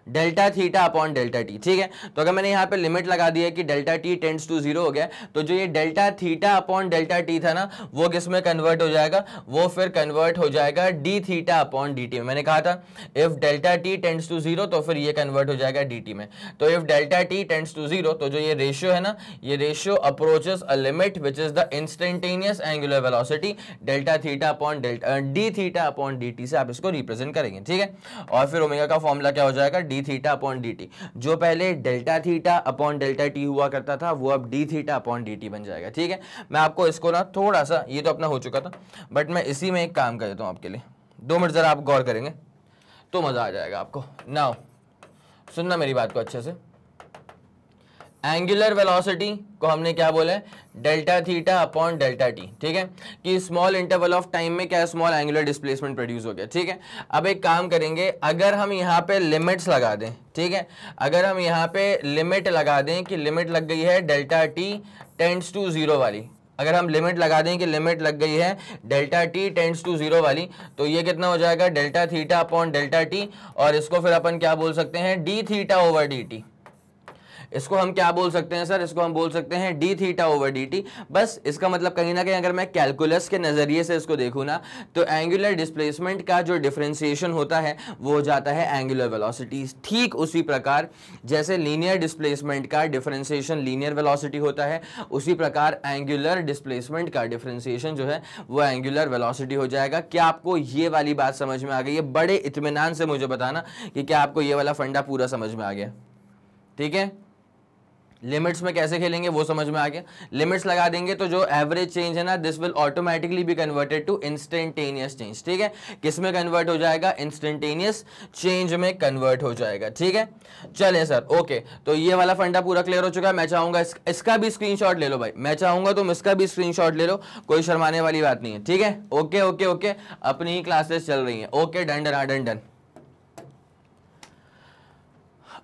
Speaker 1: Delta theta upon delta T, ठीक है? तो अगर मैंने यहाँ पे लिमिट लगा दिया कि delta T tends to zero हो गया तो जो ये delta theta upon delta T था ना, वो किसमें कन्वर्ट हो जाएगा? वो फिर कन्वर्ट हो जाएगा D theta upon D T में। मैंने कहा था if delta T tends to zero तो फिर ये कन्वर्ट हो जाएगा डी टी में। तो if delta T tends to zero तो जो ये रेशियो है ना, ये ratio approaches a limit which is the instantaneous angular velocity delta theta upon delta D theta upon D T से आप इसको रिप्रेजेंट करेंगे, ठीक है? और फिर ओमेगा का फॉर्मूला क्या हो जाएगा? D theta upon D T जो पहले delta theta upon delta T हुआ करता था, वो अब D theta upon D T बन जाएगा, ठीक है? मैं आपको इसको ना थोड़ा सा ये तो अपना हो चुका था बट मैं इसी में एक काम कर देता हूँ आपके लिए। दो मिनट ज़रा आप गौर करेंगे तो मज़ा आ जाएगा आपको। ना सुनना मेरी बात को अच्छे से। एंगुलर वेलोसिटी को हमने क्या बोला है? Delta theta upon delta T, ठीक है? कि स्मॉल इंटरवल ऑफ़ टाइम में क्या स्मॉल एंगुलर डिस्प्लेसमेंट प्रोड्यूस हो गया, ठीक है? अब एक काम करेंगे, अगर हम यहाँ पे लिमिट्स लगा दें, ठीक है? अगर हम यहाँ पे लिमिट लगा दें कि लिमिट लग गई है delta T tends to zero वाली, अगर हम लिमिट लगा दें कि लिमिट लग गई है delta T tends to zero वाली तो ये कितना हो जाएगा? Delta theta upon delta T, और इसको फिर अपन क्या बोल सकते हैं? D theta over D T इसको हम क्या बोल सकते हैं, सर? इसको हम बोल सकते हैं D theta over D T बस, इसका मतलब कहीं ना कहीं अगर मैं कैलकुलस के नज़रिए से इसको देखूँ ना तो एंगुलर डिस्प्लेसमेंट का जो डिफ्रेंसिएशन होता है, वो हो जाता है एंगुलर वेलोसिटी ठीक उसी प्रकार, जैसे लीनियर डिस्प्लेसमेंट का डिफ्रेंसिएशन लीनियर वेलोसिटी होता है, उसी प्रकार एंगुलर डिस्प्लेसमेंट का डिफ्रेंसिएशन जो है, वो एंगुलर वेलोसिटी हो जाएगा। क्या आपको ये वाली बात समझ में आ गई है? बड़े इतमान से मुझे बताना कि क्या आपको ये वाला फंडा पूरा समझ में आ गया। ठीक है? लिमिट्स में कैसे खेलेंगे वो समझ में आ गया। लिमिट्स लगा देंगे तो जो एवरेज चेंज है ना this will automatically be converted to instantaneous change ठीक है? किसमें कन्वर्ट हो जाएगा? इंस्टेंटेनियस चेंज में कन्वर्ट हो जाएगा ठीक है? चले सर ओके तो ये वाला फंडा पूरा क्लियर हो चुका है मैं चाहूँगा इस, इसका भी स्क्रीन ले लो भाई। मैं चाहूँगा तुम इसका भी स्क्रीन ले लो कोई शर्माने वाली बात नहीं है ठीक है? ओके ओके ओके अपनी ही क्लासेस चल रही है। Okay done done done done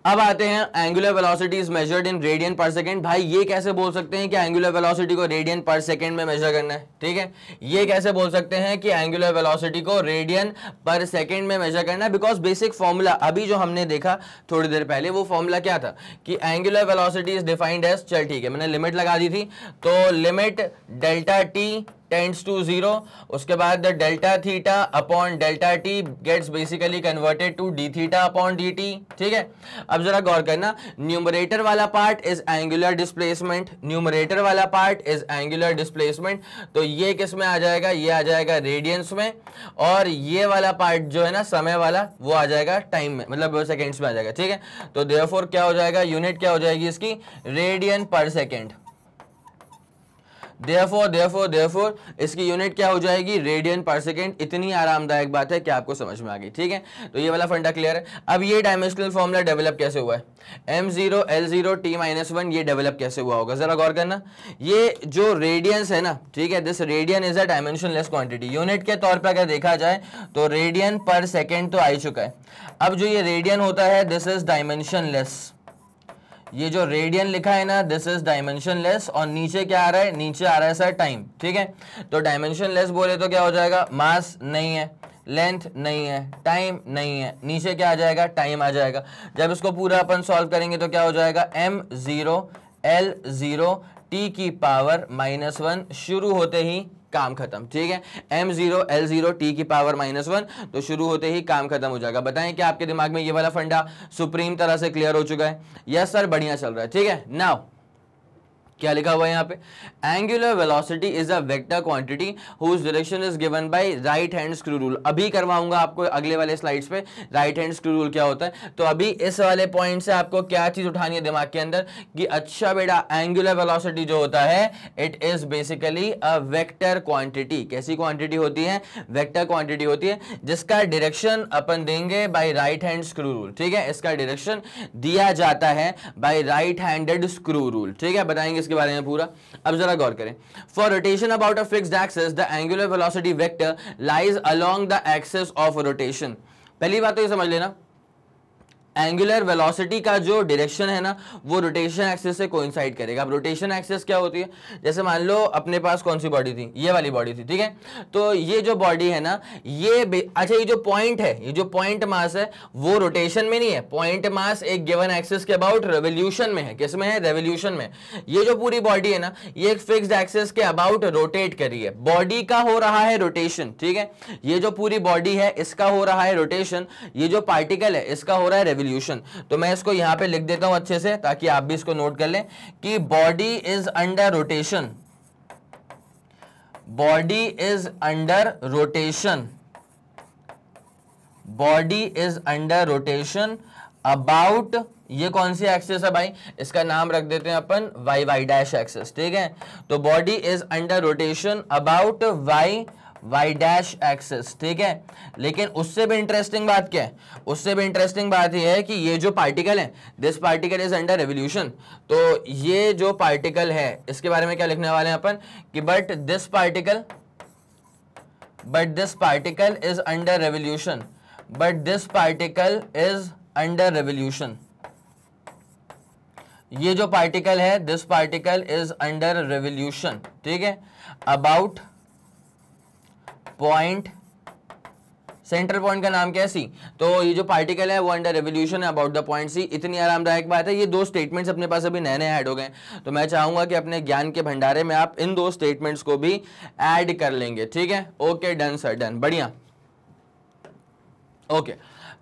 Speaker 1: अब आते हैं angular velocity is measured in radian per second भाई, ये कैसे बोल सकते हैं कि एंगुलर वेलोसिटी को रेडियन पर सेकंड में मेजर करना है? ठीक है? ये कैसे बोल सकते हैं कि एंगुलर वेलोसिटी को रेडियन पर सेकंड में मेजर करना है? बिकॉज़ बेसिक फॉर्मूला अभी जो हमने देखा थोड़ी देर पहले, वो फॉर्मूला क्या था? कि angular velocity is defined as चल ठीक है, मैंने लिमिट लगा दी थी तो limit delta T tends to zero उसके बाद the delta theta upon delta T gets basically converted to D theta upon D T ठीक है? अब जरा गौर करना। न्यूमरेटर वाला part is angular displacement numerator वाला पार्ट इज़ एंगुलर डिस्प्लेसमेंट तो ये किसमें आ जाएगा? ये आ जाएगा रेडियंस में। और ये वाला पार्ट जो है ना, समय वाला, वो आ जाएगा टाइम में। मतलब सेकेंड्स में आ जाएगा। ठीक है? तो देयरफॉर क्या हो जाएगा? यूनिट क्या हो जाएगी इसकी? Radian per second therefore therefore therefore इसकी यूनिट क्या हो जाएगी? रेडियन पर सेकेंड इतनी आरामदायक बात है कि आपको समझ में आ गई, ठीक है? तो ये वाला फंडा क्लियर है। अब ये डायमेंशनल फॉर्मूला डेवलप कैसे हुआ है? M zero L zero T minus one ये डेवलप कैसे हुआ होगा? जरा गौर करना। ये जो रेडियंस है ना, ठीक है this radian is a dimensionless quantity unit के तौर पर अगर देखा जाए तो रेडियन पर सेकेंड तो आ चुका है। अब जो ये रेडियन होता है दिस इज़ डायमेंशन लेस ये जो रेडियन लिखा है ना दिस इज़ डायमेंशन लेस और नीचे क्या आ रहा है? नीचे आ रहा है सर टाइम ठीक है? तो डायमेंशन लेस बोले तो क्या हो जाएगा? मास नहीं है लेंथ नहीं है टाइम नहीं है, नीचे क्या आ जाएगा? टाइम आ जाएगा। जब इसको पूरा अपन सॉल्व करेंगे तो क्या हो जाएगा? M zero L zero T की पावर माइनस वन शुरू होते ही काम खत्म, ठीक है? M zero L zero T की पावर माइनस वन तो शुरू होते ही काम खत्म हो जाएगा। बताएँ कि आपके दिमाग में ये वाला फंडा सुप्रीम तरह से क्लियर हो चुका है? यस सर बढ़िया चल रहा है, ठीक है? नाउ क्या लिखा हुआ है यहाँ पे? Angular velocity is a vector quantity whose direction is given by right hand screw rule अभी करवाऊँगा आपको अगले वाले स्लाइड्स पे। राइट हैंड स्क्रू रूल क्या होता है? तो अभी इस वाले पॉइंट से आपको क्या चीज़ उठानी है दिमाग के अंदर? कि अच्छा बेटा एंगुलर वेलोसिटी जो होता है it is basically a vector quantity कैसी क्वांटिटी होती है? वेक्टर क्वांटिटी होती है, जिसका डायरेक्शन अपन देंगे by right hand screw rule ठीक है? इसका डायरेक्शन दिया जाता है by right handed screw rule ठीक है? बताएँगे इसके बारे में पूरा। अब जरा गौर करें। For rotation about a fixed axis the angular velocity vector lies along the axis of rotation पहली बात तो ये समझ लेना। एंगुलर वेलोसिटी का जो डायरेक्शन है ना, वो रोटेशन एक्सिस से कोइंसाइड करेगा। अब रोटेशन एक्सिस क्या होती है? जैसे मान लो अपने पास कौन सी बॉडी थी? ये वाली बॉडी थी, ठीक है? तो ये जो बॉडी है ना, ये अच्छा ये जो पॉइंट है, ये जो पॉइंट मास है, वो रोटेशन में नहीं है। पॉइंट मास एक गिवन एक्सिस के अबाउट रेवोल्यूशन में है। किसमें है? रेवोल्यूशन में। ये जो पूरी बॉडी है ना, ये एक फिक्स्ड एक्सिस के अबाउट रोटेट कर है। बॉडी का हो रहा है रोटेशन ठीक है? ये जो पूरी बॉडी है, इसका हो रहा है रोटेशन ये जो पार्टिकल है, इसका हो रहा है तो मैं इसको यहाँ पे लिख देता हूँ अच्छे से, ताकि आप भी इसको नोट कर लें कि body is under rotation body is under rotation body is under rotation about ये कौन सी एक्सेस है भाई? इसका नाम रख देते हैं अपन वाई वाई डैश एक्सेस ठीक है? तो body is under rotation about Y Y dash axis ठीक है? लेकिन उससे भी इंटरेस्टिंग बात क्या है? उससे भी इंटरेस्टिंग बात यह है कि ये जो पार्टिकल है this particle is under revolution तो ये जो पार्टिकल है, इसके बारे में क्या लिखने वाले हैं अपन? कि but this particle but this particle is under revolution but this particle is under revolution ये जो पार्टिकल है this particle is under revolution ठीक है? अबाउट पॉइंट, सेंट्रल पॉइंट का नाम क्या है? सी। तो ये जो पार्टिकल है, वो अंडर रेवोल्यूशन है अबाउट द पॉइंट सी इतनी आरामदायक बात है, ये दो स्टेटमेंट्स अपने पास अभी नए नए ऐड हो गए तो मैं चाहूँगा कि अपने ज्ञान के भंडारे में आप इन दो स्टेटमेंट्स को भी ऐड कर लेंगे, ठीक है? ओके डन सर डन बढ़िया। Okay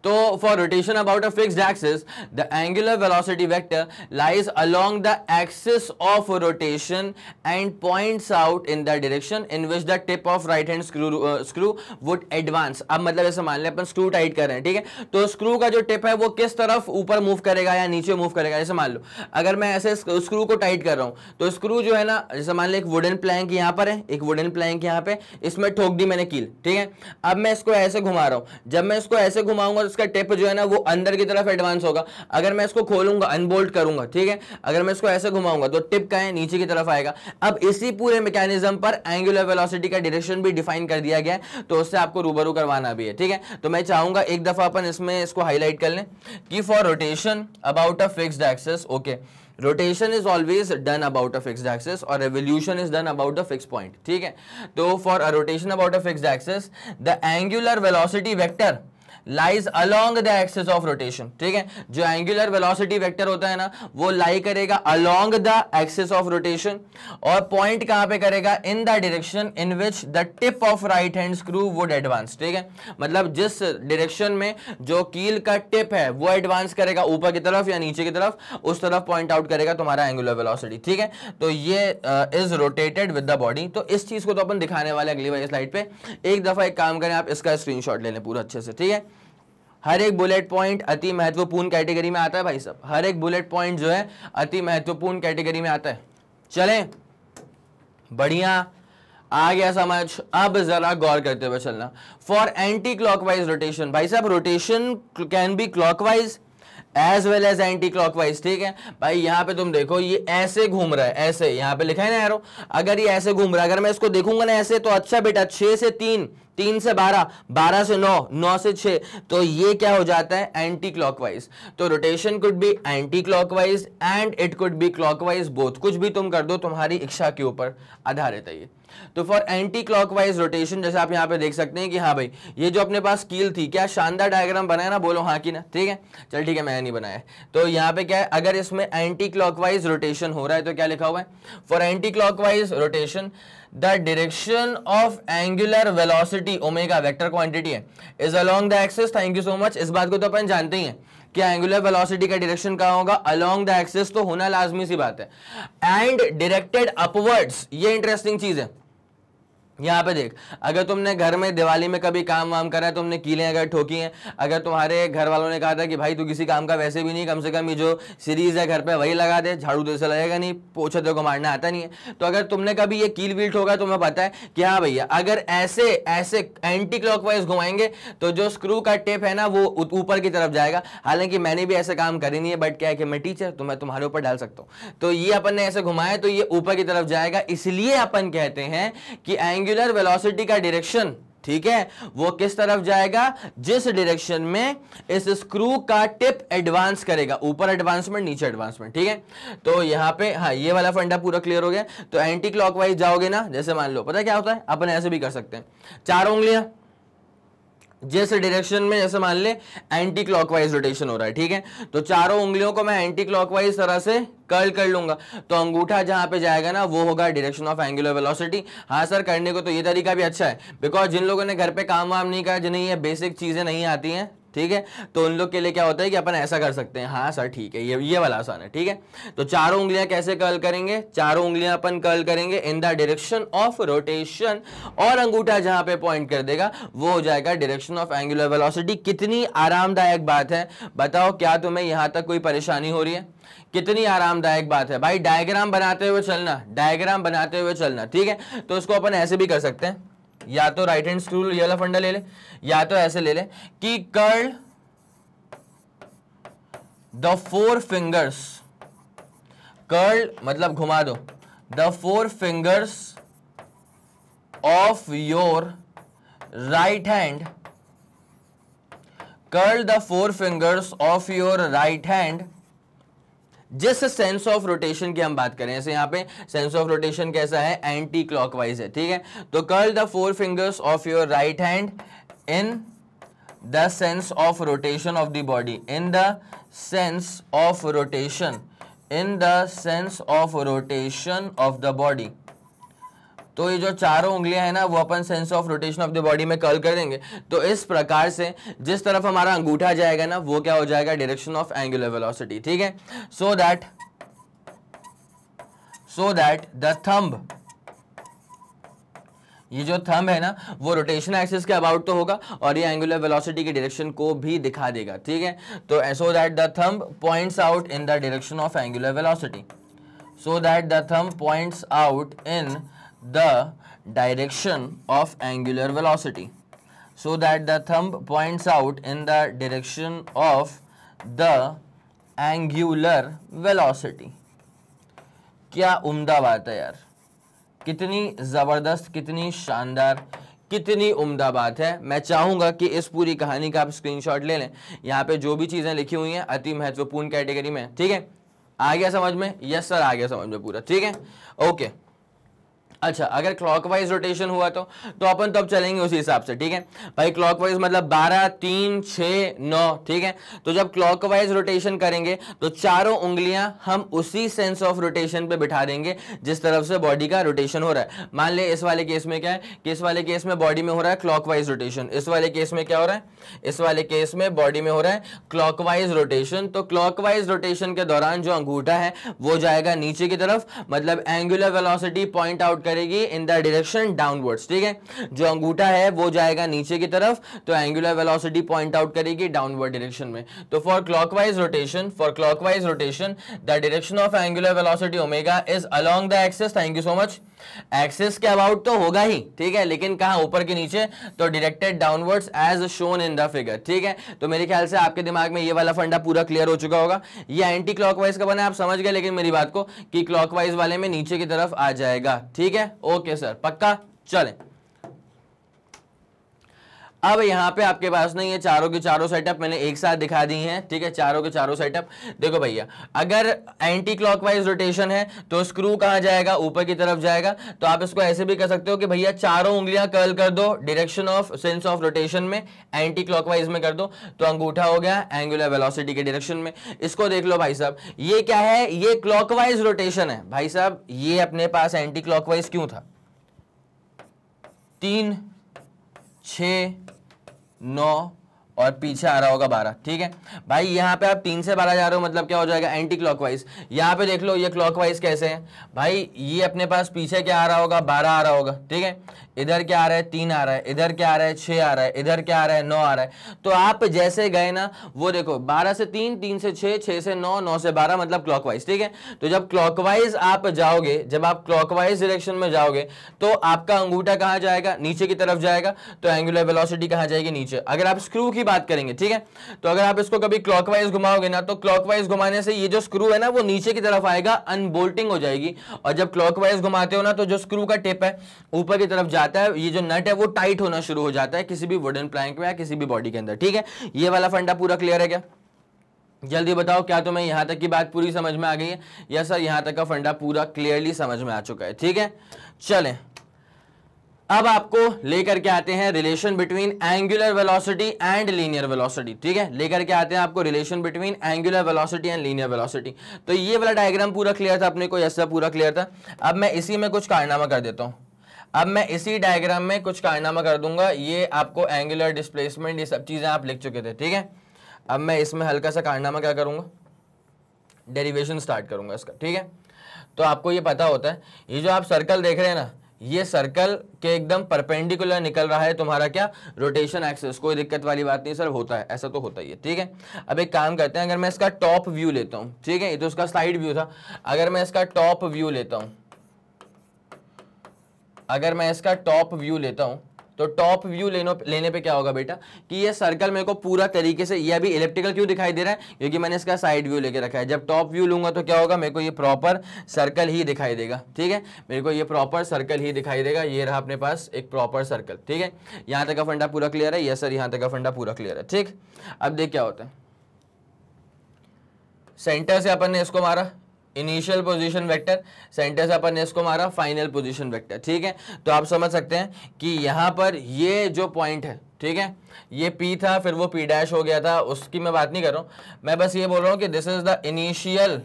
Speaker 1: for rotation about a fixed axis, the angular velocity vector lies along the axis of rotation and points out in the direction in which the tip of right hand screw uh, screw would advance. अब मतलब ऐसे मान लें अपन screw tight कर रहे हैं ठीक है? तो स्क्रू का जो टिप है वो किस तरफ़ ऊपर मूव करेगा या नीचे मूव करेगा? जैसे मान लो अगर मैं ऐसे स्क्रू को टाइट कर रहा हूँ तो स्क्रू जो है ना जैसे मान लो एक वुडन प्लैंक यहाँ पर है एक वुडन प्लैंक यहाँ पे इसमें ठोक दी मैंने कील ठीक है? अब मैं इसको ऐसे घुमा रहा हूँ। जब मैं इसको ऐसे घुमाऊँगा उसका टिप जो है ना, वो अंदर की तरफ़ एडवांस होगा। अगर मैं इसको खोलूँगा अनबोल्ट करूँगा, ठीक है? अगर मैं इसको ऐसे घुमाऊँगा तो टिप का है, नीचे की तरफ़ आएगा। अब इसी पूरे मैकेनिज्म पर एंगुलर वेलोसिटी का डायरेक्शन भी डिफाइन कर दिया गया है तो उससे आपको रूबरू करवाना भी है, ठीक है? तो मैं चाहूँगा एक दफ़ा अपन इसमें इसको हाईलाइट कर लें कि for rotation about a fixed axis okay rotation is always done about a fixed axis और revolution is done about a fix point ठीक है? तो for a rotation about a fixed axis the angular velocity vector lies along the axis of rotation ठीक है? जो angular velocity vector होता है ना, वो लाई करेगा along the axis of rotation और पॉइंट कहाँ पे करेगा? In the direction in which the tip of right hand screw would advance ठीक है? मतलब जिस डायरेक्शन में जो कील का टिप है, वो एडवांस करेगा ऊपर की तरफ़ या नीचे की तरफ़, उस तरफ़ पॉइंट आउट करेगा तुम्हारा एंगुलर वेलोसिटी ठीक है? तो ये is rotated with the body तो इस चीज़ को तो अपन दिखाने वाले अगली वाली स्लाइड पे। एक दफ़ा एक काम करें, आप इसका स्क्रीनशॉट ले लें पूरा अच्छे से, ठीक है? हर एक बुलेट पॉइंट अति महत्वपूर्ण कैटेगरी में आता है भाई साहब। हर एक बुलेट पॉइंट जो है, अति महत्वपूर्ण कैटेगरी में आता है। चलें। बढ़िया। आ गया समझ। अब जरा गौर करते हुए चलना। फॉर एंटी क्लॉकवाइज रोटेशन भाई साहब rotation can be clockwise as well as anti clockwise ठीक है? भाई, यहाँ पे तुम देखो, ये ऐसे घूम रहा है, ऐसे। यहाँ पे लिखा है ना एरो अगर ये ऐसे घूम रहा है, अगर मैं इसको देखूँगा ना ऐसे तो अच्छा बेटा, छह से तीन। तीन से बारह बारह से नौ नौ से छह। तो ये क्या हो जाता है? एंटी क्लॉकवाइज तो rotation could be anti clockwise and it could be clockwise both कुछ भी तुम कर दो, तुम्हारी इच्छा के ऊपर आधारित है ये। तो फॉर एंटी क्लॉकवाइज रोटेशन जैसे आप यहाँ पे देख सकते हैं कि हाँ भाई, ये जो अपने पास कील थी, क्या शानदार डायग्राम बनाया ना? बोलो हाँ की ना। ठीक है? चल ठीक है, मैंने नहीं बनाया। तो यहाँ पे क्या है? अगर इसमें एंटी क्लॉकवाइज रोटेशन हो रहा है तो क्या लिखा हुआ है? For anti clockwise rotation the direction of angular velocity omega vector quantity है। Is along the axis thank you so much इस बात को तो अपन जानते ही हैं कि एंगुलर वेलोसिटी का डायरेक्शन कहा होगा। अलोंग द एक्सिस तो होना लाजमी सी बात है। एंड डायरेक्टेड अपवर्ड्स ये इंटरेस्टिंग चीज़ है। यहाँ पे देख, अगर तुमने घर में दिवाली में कभी काम वाम करा है तुमने कीलें अगर ठोकी हैं, अगर तुम्हारे घर वालों ने कहा था कि भाई तू किसी काम का वैसे भी नहीं, कम से कम ये जो सीरीज़ है घर पे वही लगा दे, झाड़ू तो से लगेगा नहीं, पोछा तो को मारना आता नहीं है। तो अगर तुमने कभी ये कील वील ठोका, तुम्हें पता है कि हाँ भैया, अगर ऐसे ऐसे एंटी क्लॉकवाइज घुमाएँगे तो जो स्क्रू का टेप है ना, वो ऊपर की तरफ़ जाएगा। हालाँकि मैंने भी ऐसे काम करी नहीं है बट क्या है कि मैं टीचर तो मैं तुम्हारे ऊपर डाल सकता हूँ। तो ये अपन ने ऐसे घुमाया तो ये ऊपर की तरफ़ जाएगा। इसलिए अपन कहते हैं कि एंगुलर वेलोसिटी का डायरेक्शन ठीक है? वो किस तरफ़ जाएगा? जिस डायरेक्शन में इस स्क्रू का टिप एडवांस करेगा। ऊपर एडवांसमेंट नीचे एडवांसमेंट ठीक है? तो यहाँ पे हाँ ये वाला फंडा पूरा क्लियर हो गया। तो एंटी क्लॉकवाइज जाओगे ना, जैसे मान लो, पता क्या होता है? अपन ऐसे भी कर सकते हैं। चार उंगलियाँ जिस डायरेक्शन में, जैसे मान ले एंटी क्लॉकवाइज रोटेशन हो रहा है, ठीक है? तो चारों उंगलियों को मैं एंटी क्लॉकवाइज तरह से कर्ल कर लूँगा। तो अंगूठा जहाँ पे जाएगा ना, वो होगा डायरेक्शन ऑफ़ एंगुलर वेलोसिटी हाँ सर, करने को तो ये तरीका भी अच्छा है। बिकॉज़ जिन लोगों ने घर पे काम वाम नहीं किया जिन्हें ये बेसिक चीज़ें नहीं आती हैं ठीक है? तो उन लोग के लिए क्या होता है कि अपन ऐसा कर सकते हैं। हाँ सर, ठीक है, ये ये वाला आसान है, ठीक है? तो चारों उंगलियाँ कैसे कर्ल करेंगे? चारों उंगलियाँ अपन कर्ल करेंगे in the direction of rotation और अंगूठा जहाँ पे पॉइंट कर देगा, वो हो जाएगा डायरेक्शन ऑफ़ एंगुलर वेलोसिटी कितनी आरामदायक बात है। बताओ, क्या तुम्हें यहाँ तक कोई परेशानी हो रही है? कितनी आरामदायक बात है। भाई डायग्राम बनाते हुए चलना डायग्राम बनाते हुए चलना, ठीक है? तो उसको अपन ऐसे भी कर सकते हैं। या तो राइट हैंड ये वाला फंडा ले ले, या तो ऐसे ले ले कि curl the four fingers curl मतलब घुमा दो the four fingers of your right hand curl the four fingers of your right hand जिस सेंस ऑफ़ रोटेशन की हम बात करें ऐसे यहाँ पे सेंस ऑफ़ रोटेशन कैसा है? एंटी क्लॉकवाइज है, ठीक है? तो curl the four fingers of your right hand in the sense of rotation of the body in the sense of rotation in the sense of rotation of the body तो ये जो चारों उंगलियाँ हैं ना, वो अपन sense of rotation of the body में curl कर देंगे। तो इस प्रकार से जिस तरफ़ हमारा अंगूठा जाएगा ना, वो क्या हो जाएगा? डायरेक्शन ऑफ़ एंगुलर वेलोसिटी ठीक है? So that so that the thumb ये जो थंब है ना, वो रोटेशन एक्सिस के अबाउट तो होगा और ये एंगुलर वेलोसिटी की डायरेक्शन को भी दिखा देगा, ठीक है? तो so that the thumb points out in the direction of angular velocity so that the thumb points out in the direction of angular velocity, so that the thumb points out in the direction of the angular velocity. क्या उम्दा बात है यार? कितनी ज़बरदस्त, कितनी शानदार, कितनी उम्दा बात है। मैं चाहूँगा कि इस पूरी कहानी का आप स्क्रीनशॉट ले लें। यहाँ पे जो भी चीज़ें लिखी हुई हैं, अति महत्वपूर्ण कैटेगरी में, ठीक है? आ गया समझ में? यस सर आ गया समझ में पूरा, ठीक है? ओके अच्छा अगर क्लॉकवाइज रोटेशन हुआ तो तो अपन तो अब चलेंगे उसी हिसाब से, ठीक है? भाई क्लॉकवाइज मतलब 12 तीन छ नौ, ठीक है? तो जब क्लॉकवाइज रोटेशन करेंगे तो चारों उंगलियाँ हम उसी सेंस ऑफ़ रोटेशन पे बिठा देंगे, जिस तरफ़ से बॉडी का रोटेशन हो रहा है। मान ले, इस वाले केस में क्या है? कि इस वाले केस में बॉडी में हो रहा है क्लॉकवाइज रोटेशन इस वाले केस में क्या हो रहा है? इस वाले केस में बॉडी में हो रहा है क्लॉकवाइज रोटेशन तो क्लॉकवाइज रोटेशन के दौरान जो अंगूठा है, वो जाएगा नीचे की तरफ़ मतलब एंगुलर वेलोसिटी पॉइंट आउट करेगी इन द डायरेक्शन डाउनवर्ड्स ठीक है? जो अंगूठा है, वो जाएगा नीचे की तरफ़ तो एंगुलर वेलोसिटी पॉइंट आउट करेगी डाउनवर्ड डायरेक्शन में। तो for clockwise rotation for clockwise rotation the direction of angular velocity omega is along the axis thank you so much axis के अबाउट तो होगा ही, ठीक है? लेकिन कहा? ऊपर के नीचे तो directed downwards as shown in the figure ठीक है? तो मेरे ख्याल से आपके दिमाग में ये वाला फंडा पूरा क्लियर हो चुका होगा। ये एंटी क्लॉकवाइज का बना आप समझ गए लेकिन मेरी बात को, कि क्लॉकवाइज वाले में नीचे की तरफ़ आ जाएगा, ठीक है? ओके सर पक्का? चलें। अब यहाँ पे आपके पास नहीं है, चारों के चारों सेटअप मैंने एक साथ दिखा दी हैं, ठीक है? चारों के चारों सेटअप देखो भैया, अगर एंटी क्लॉकवाइज रोटेशन है तो स्क्रू कहाँ जाएगा? ऊपर की तरफ़ जाएगा। तो आप इसको ऐसे भी कर सकते हो कि भैया, चारों उंगलियाँ कर्ल कर दो direction of sense of rotation में एंटी क्लॉकवाइज में कर दो। तो अंगूठा हो गया एंगुलर वेलोसिटी के डायरेक्शन में। इसको देख लो भाई साहब, ये क्या है? ये क्लॉकवाइज रोटेशन है। भाई साहब, ये अपने पास एंटी क्लॉकवाइज क्यों था? तीन छ नौ और पीछे आ रहा होगा बारह, ठीक है? भाई, यहाँ पे आप तीन से बारह जा रहे हो मतलब क्या हो जाएगा? एंटी क्लॉकवाइज यहाँ पे देख लो, ये क्लॉकवाइज कैसे है? भाई, ये अपने पास पीछे क्या आ रहा होगा? बारह आ रहा होगा, ठीक है? इधर क्या आ रहा है? तीन आ रहा है। इधर क्या आ रहा है? छह आ रहा है। इधर क्या आ रहा है? नौ आ रहा है। तो आप जैसे गए ना, वो देखो, बारह से तीन तीन से छह छह से नौ नौ से बारह मतलब क्लॉकवाइज ठीक है? तो जब क्लॉकवाइज आप जाओगे, जब आप क्लॉकवाइज डायरेक्शन में जाओगे तो आपका अंगूठा कहाँ जाएगा? नीचे की तरफ़ जाएगा। तो एंगुलर वेलोसिटी कहाँ जाएगी? नीचे। अगर आप स्क्रू की की बात करेंगे, ठीक है? तो अगर आप इसको कभी क्लॉकवाइज घुमाओगे ना तो क्लॉकवाइज घुमाने से ये जो स्क्रू है ना, वो नीचे की तरफ़ आएगा अनबोल्टिंग हो जाएगी। और जब क्लॉकवाइज घुमाते हो ना तो जो स्क्रू का टिप है, ऊपर की तरफ़ जाता है, ये जो नट है, वो टाइट होना शुरू हो जाता है किसी भी वुडन प्लैंक में या किसी भी बॉडी के अंदर, ठीक है? ये वाला फंडा पूरा क्लियर है क्या? जल्दी बताओ, क्या तुम्हें यहाँ तक की बात पूरी समझ में आ गई है? या सर यहाँ तक का फंडा पूरा क्लियरली समझ में आ चुका है, ठीक है? चलें। अब आपको लेकर के आते हैं relation between angular velocity and linear velocity ठीक है? लेकर के आते हैं आपको relation between angular velocity and linear velocity तो ये वाला डायग्राम पूरा क्लियर था अपने को? ऐसा पूरा क्लियर था। अब मैं इसी में कुछ कारनामा कर देता हूँ। अब मैं इसी डायग्राम में कुछ कारनामा कर दूँगा। ये आपको एंगुलर डिस्प्लेसमेंट ये सब चीज़ें आप लिख चुके थे, ठीक है? अब मैं इसमें हल्का सा कारनामा क्या करूँगा? डेरिवेशन स्टार्ट करूँगा इसका, ठीक है? तो आपको ये पता होता है, ये जो आप सर्कल देख रहे हैं ना ये सर्कल के एकदम परपेंडिकुलर निकल रहा है, तुम्हारा क्या? रोटेशन एक्सेस कोई दिक्कत वाली बात नहीं सर होता है, ऐसा तो होता ही है, ठीक है? अब एक काम करते हैं, अगर मैं इसका टॉप व्यू लेता हूँ, ठीक है? ये तो उसका साइड व्यू था। अगर मैं इसका टॉप व्यू लेता हूँ, अगर मैं इसका टॉप व्यू लेता हूँ तो टॉप व्यू लेने पे क्या होगा बेटा? कि ये सर्कल मेरे को पूरा तरीके से, ये अभी इलेक्ट्रिकल क्यों दिखाई दे रहा है? क्योंकि मैंने इसका साइड व्यू लेके रखा है। जब टॉप व्यू लूँगा तो क्या होगा? मेरे को ये प्रॉपर सर्कल ही दिखाई देगा। ठीक है? मेरे को ये प्रॉपर सर्कल ही दिखाई देगा। ये रहा अपने पास एक प्रॉपर सर्कल ठीक है? यहाँ तक का फंडा पूरा क्लियर है? यस सर यहाँ तक का फंडा पूरा क्लियर है। ठीक? अब देख क्या होता है। सेंटर से अपन ने इसको मारा। इनिशियल पोजीशन वेक्टर सेंटर से अपन ने इसको मारा, फाइनल पोजीशन वेक्टर, ठीक है? तो आप समझ सकते हैं कि यहाँ पर ये जो पॉइंट है, ठीक है? ये पी था, फिर वो पी डैश हो गया था, उसकी मैं बात नहीं कर रहा हूँ। मैं बस ये बोल रहा हूँ कि this is the initial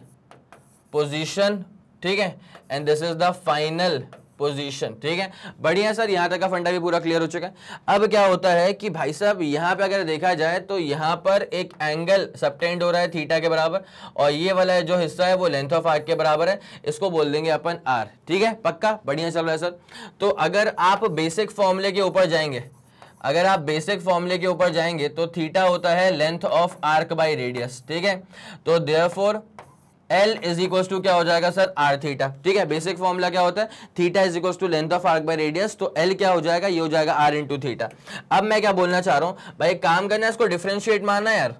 Speaker 1: position ठीक है? And this is the final position ठीक है? बढ़िया सर, यहाँ तक का फंडा भी पूरा क्लियर हो चुका है। अब क्या होता है कि भाई साहब, यहाँ पे अगर देखा जाए तो यहाँ पर एक एंगल सबटेंड हो रहा है थीटा के बराबर, और ये वाला जो हिस्सा है वो लेंथ ऑफ़ आर्क के बराबर है। इसको बोल देंगे अपन आर ठीक है? पक्का? बढ़िया चल रहा है सर। तो अगर आप बेसिक फॉर्मूले के ऊपर जाएँगे, अगर आप बेसिक फॉर्मूले के ऊपर जाएँगे तो थीटा होता है length of arc by radius ठीक है? तो therefore L is equal to क्या हो जाएगा सर? आर थीटा ठीक है? बेसिक फॉर्मूला क्या होता है? Theta is equal to length of arc by radius तो एल क्या हो जाएगा? ये हो जाएगा आर इंटू थीटा अब मैं क्या बोलना चाह रहा हूँ? भाई काम करना है इसको डिफ्रेंशिएट मारना यार।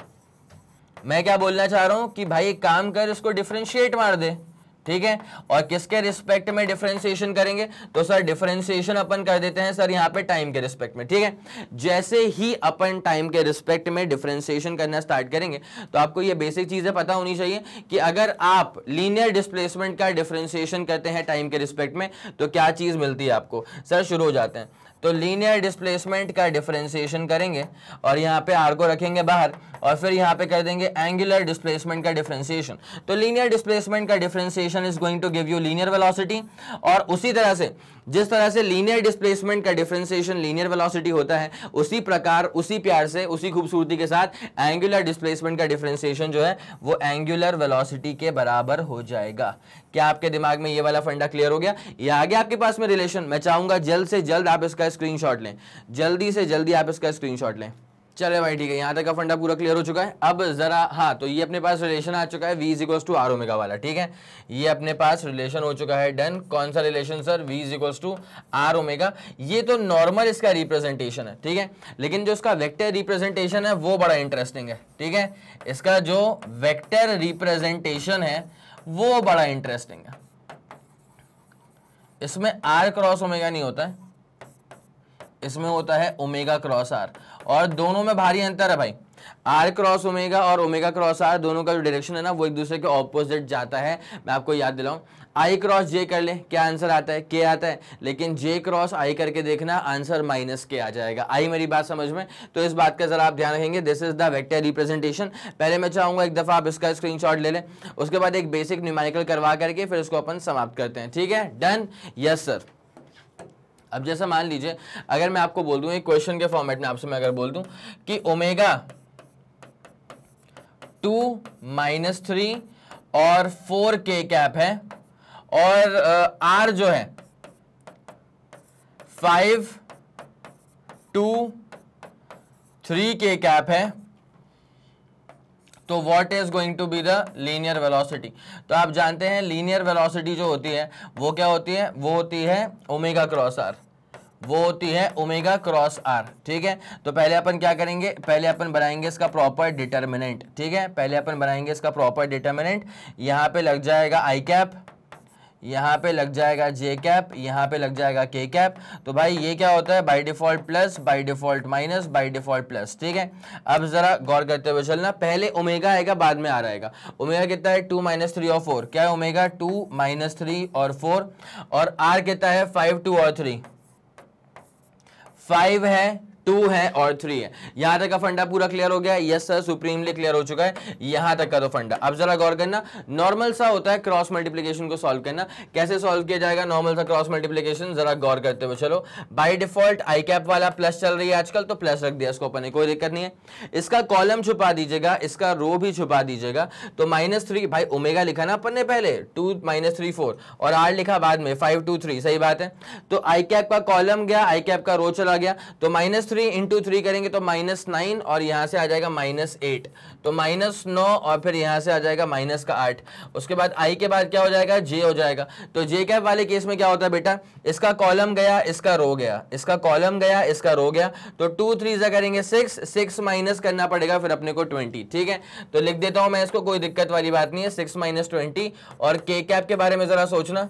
Speaker 1: मैं क्या बोलना चाह रहा हूँ कि भाई काम कर, इसको डिफ्रेंशिएट मार दे। ठीक है? और किसके रिस्पेक्ट में डिफरेंशिएशन करेंगे? तो सर डिफरेंशिएशन अपन कर देते हैं सर यहाँ पे टाइम के रिस्पेक्ट में, ठीक है? जैसे ही अपन टाइम के रिस्पेक्ट में डिफरेंशिएशन करना स्टार्ट करेंगे तो आपको ये बेसिक चीज़ें पता होनी चाहिए कि अगर आप लीनियर डिस्प्लेसमेंट का डिफरेंशिएशन करते हैं टाइम के रिस्पेक्ट में तो क्या चीज़ मिलती है आपको? सर शुरू हो जाते हैं। तो लीनियर डिस्प्लेसमेंट का डिफ्रेंसिएशन करेंगे और यहाँ पे आर को रखेंगे बाहर और फिर यहाँ पे कर देंगे एंगुलर डिस्प्लेसमेंट का डिफ्रेंसिएशन तो लीनियर डिस्प्लेसमेंट का differentiation is going to give you linear velocity और उसी तरह से जिस तरह से लीनियर डिस्प्लेसमेंट का डिफ्रेंसिएशन लीनियर वेलोसिटी होता है, उसी प्रकार, उसी प्यार से, उसी खूबसूरती के साथ एंगुलर डिस्प्लेसमेंट का डिफ्रेंसिएशन जो है, वो एंगुलर वेलोसिटी के बराबर हो जाएगा। क्या आपके दिमाग में ये वाला फंडा क्लियर हो गया? ये आ गया आपके पास में रिलेशन मैं चाहूँगा जल्द से जल्द आप इसका स्क्रीनशॉट लें। जल्दी से जल्दी आप इसका स्क्रीनशॉट लें। चले भाई, ठीक है, यहाँ तक का फंडा पूरा क्लियर हो चुका है। अब जरा हाँ तो ये अपने पास रिलेशन आ चुका है V is equals to R omega वाला, ठीक है? ये अपने पास रिलेशन हो चुका है डन कौन सा relation sir V is equals to R omega ये तो नॉर्मल इसका रिप्रेजेंटेशन है, ठीक है? लेकिन जो इसका वेक्टर रिप्रेजेंटेशन है, वो बड़ा इंटरेस्टिंग है, ठीक है? इसका जो वेक्टर रिप्रेजेंटेशन है, वो बड़ा इंटरेस्टिंग है। इसमें आर क्रॉस ओमेगा नहीं होता है। इसमें होता है ओमेगा क्रॉस आर और दोनों में भारी अंतर है भाई। आर क्रॉस ओमेगा और ओमेगा क्रॉस आर दोनों का जो डायरेक्शन है ना, वो एक दूसरे के ऑपोजिट जाता है। मैं आपको याद दिलाऊं आई क्रॉस जे कर ले, क्या आंसर आता है? के आता है। लेकिन जे क्रॉस आई करके देखना आंसर माइनस के आ जाएगा। आई मेरी बात समझ में? तो इस बात का जरा आप ध्यान रखेंगे। This is the vector representation पहले मैं चाहूँगा, एक दफ़ा आप इसका स्क्रीनशॉट ले लें। उसके बाद एक बेसिक न्यूमेरिकल करवा करके फिर इसको अपन समाप्त करते हैं। ठीक है? डन यस सर अब जैसा मान लीजिए, अगर मैं आपको बोल दूँ, एक क्वेश्चन के फॉर्मेट में आपसे मैं अगर बोल दूँ कि ओमेगा टू माइनस थ्री और फोर के कैप है और आर जो है five two three K cap है तो what is going to be the linear velocity तो आप जानते हैं लीनियर वेलोसिटी जो होती है, वो क्या होती है? वो होती है ओमेगा क्रॉस आर वो होती है ओमेगा क्रॉस आर ठीक है? तो पहले अपन क्या करेंगे? पहले अपन बनाएँगे इसका प्रॉपर डिटर्मिनेंट ठीक है? पहले अपन बनाएँगे इसका प्रॉपर डिटर्मिनेंट यहाँ पे लग जाएगा आई कैप यहाँ पे लग जाएगा जे कैप यहाँ पे लग जाएगा के कैप तो भाई ये क्या होता है? By default plus by default minus by default plus ठीक है? अब जरा गौर करते हुए चलना। पहले ओमेगा आएगा, बाद में आ रहेगा ओमेगा कितना है? टू माइनस थ्री और फोर क्या है ओमेगा टू माइनस थ्री और फोर और आर कितना है? फाइव टू और थ्री फाइव है टू है और थ्री है। यहाँ तक का फंडा पूरा क्लियर हो गया यस सर सुप्रीमली क्लियर हो चुका है। यहाँ तक का तो फंडा। अब जरा गौर करना नॉर्मल सा होता है क्रॉस मल्टीप्लीकेशन को सॉल्व करना। कैसे सॉल्व किया जाएगा नॉर्मल सा क्रॉस मल्टीप्लीकेशन जरा गौर करते हुए चलो। बाई डिफ़ॉल्ट आई कैप वाला प्लस चल रही है आजकल तो प्लस रख दिया इसको अपन ने। कोई दिक्कत नहीं है। इसका कॉलम छुपा दीजिएगा, इसका रो भी छुपा दीजिएगा। तो माइनस थ्री भाई ओमेगा लिखा ना अपन ने पहले? टू माइनस थ्री फोर और आर लिखा बाद में फाइव टू थ्री सही बात है? तो आई कैप का कॉलम गया आई कैप का रो चला गया। तो माइनस इंटू थ्री करेंगे तो माइनस नाइन और यहाँ से आ जाएगा माइनस एट तो माइनस नौ और फिर यहाँ से आ जाएगा माइनस का आठ. उसके बाद आई के बाद क्या हो जाएगा? जे हो जाएगा. तो जे कैप वाले केस में क्या होता है बेटा? इसका कॉलम गया, इसका रो गया. इसका कॉलम गया, इसका रो गया. तो टू थ्री जा करेंगे सिक्स सिक्स माइनस करना पड़ेगा फिर अपने को ट्वेंटी ठीक है? तो लिख देता हूँ मैं इसको, कोई दिक्कत वाली बात नहीं है. सिक्स माइनस ट्वेंटी और के कैप के बारे में जरा सोचना.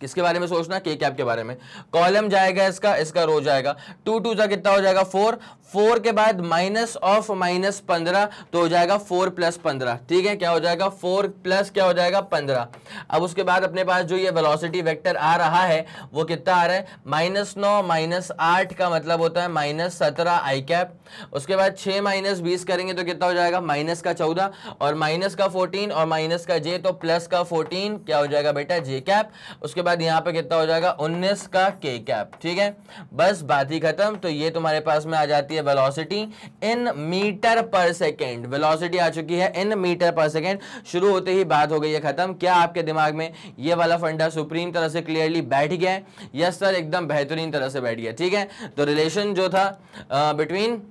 Speaker 1: किसके बारे में सोचना? के कैप के बारे में। कॉलम जाएगा इसका इसका रो जाएगा। टू टू जा कितना हो जाएगा? फोर फोर के बाद माइनस ऑफ़ माइनस पंद्रह तो हो जाएगा फोर प्लस पंद्रह। ठीक है? क्या हो जाएगा? फोर प्लस क्या हो जाएगा? पंद्रह। अब उसके बाद अपने पास जो ये वेलोसिटी वेक्टर आ रहा है, वो कितना आ रहा है? माइनस नौ माइनस आठ का मतलब होता है माइनस सत्रह आई कैप उसके बाद छह माइनस बीस करेंगे तो कितना हो जाएगा? माइनस का चौदह। और माइनस का फोर्टीन और माइनस का जे तो प्लस का फोर्टीन क्या हो जाएगा बेटा? जे कैप उसके बाद यहाँ पे कितना हो जाएगा? 19 का के कैप ठीक है? बस बात ही खत्म तो ये तुम्हारे पास में आ जाती है velocity in metre per second velocity आ चुकी है इन मीटर पर सेकेंड शुरू होते ही बात हो गई है खत्म। क्या आपके दिमाग में ये वाला फंडा सुप्रीम तरह से क्लियरली बैठ गया है? यस सर एकदम बेहतरीन तरह से बैठ गया, ठीक है? तो रिलेशन जो था between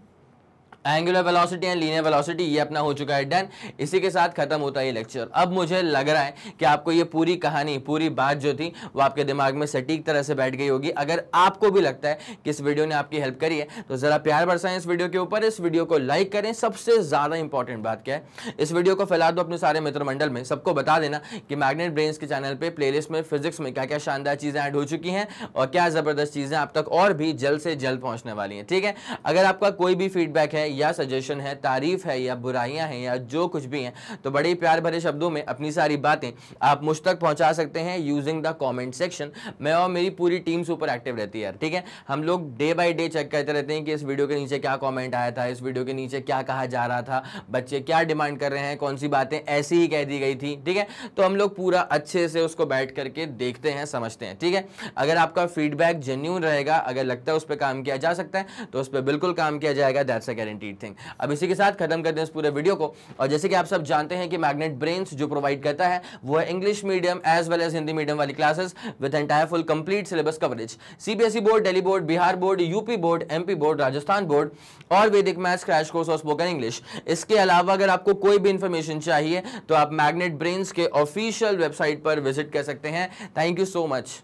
Speaker 1: angular velocity and linear velocity ये अपना हो चुका है डन इसी के साथ खत्म होता है ये लेक्चर अब मुझे लग रहा है कि आपको ये पूरी कहानी, पूरी बात जो थी, वो आपके दिमाग में सटीक तरह से बैठ गई होगी. अगर आपको भी लगता है कि इस वीडियो ने आपकी हेल्प करी है तो ज़रा प्यार बरसाएँ इस वीडियो के ऊपर. इस वीडियो को लाइक करें. सबसे ज़्यादा इंपॉर्टेंट बात क्या है? इस वीडियो को फैला दो अपने सारे मित्र मंडल में. सबको बता देना कि मैग्नेट ब्रेन्स के चैनल पर प्ले में फिजिक्स में क्या क्या शानदार चीज़ें ऐड हो चुकी हैं और क्या ज़बरदस्त चीज़ें आप तक और भी जल्द से जल्द पहुँचने वाली हैं. ठीक है? अगर आपका कोई भी फीडबैक है या सजेशन है, तारीफ़ है या बुराइयाँ हैं या जो कुछ भी हैं तो बड़े प्यार भरे शब्दों में अपनी सारी बातें आप मुझ तक पहुँचा सकते हैं यूजिंग द कमेंट सेक्शन मैं और मेरी पूरी टीम सुपर एक्टिव रहती है यार, ठीक है? हम लोग डे बाय डे चेक करते रहते हैं कि इस वीडियो के नीचे क्या कॉमेंट आया था, इस वीडियो के नीचे क्या कहा जा रहा था, बच्चे क्या डिमांड कर रहे हैं, कौन सी बातें ऐसी ही कह दी गई थी, ठीक है? तो हम लोग पूरा अच्छे से उसको बैठ करके देखते हैं, समझते हैं, ठीक है? अगर आपका फीडबैक जेन्यून रहेगा, अगर लगता है उस पर काम किया जा सकता है तो उस पर बिल्कुल काम किया जाएगा दैट्स अ गारंटीड थिंग अब इसी के साथ खत्म करते हैं इस पूरे वीडियो को। और जैसे कि आप सब जानते हैं कि मैग्नेट ब्रेन्स जो प्रोवाइड करता है, वो है English medium as well as Hindi medium वाली classes with entire full complete syllabus coverage CBSE board Delhi board Bihar board UP board MP board Rajasthan board और वैदिक मैथ्स क्रैश कोर्स और spoken English इसके अलावा अगर आपको कोई भी इंफॉर्मेशन चाहिए तो आप मैग्नेट ब्रेन्स के ऑफिशियल वेबसाइट पर विज़िट कर सकते हैं। Thank you so much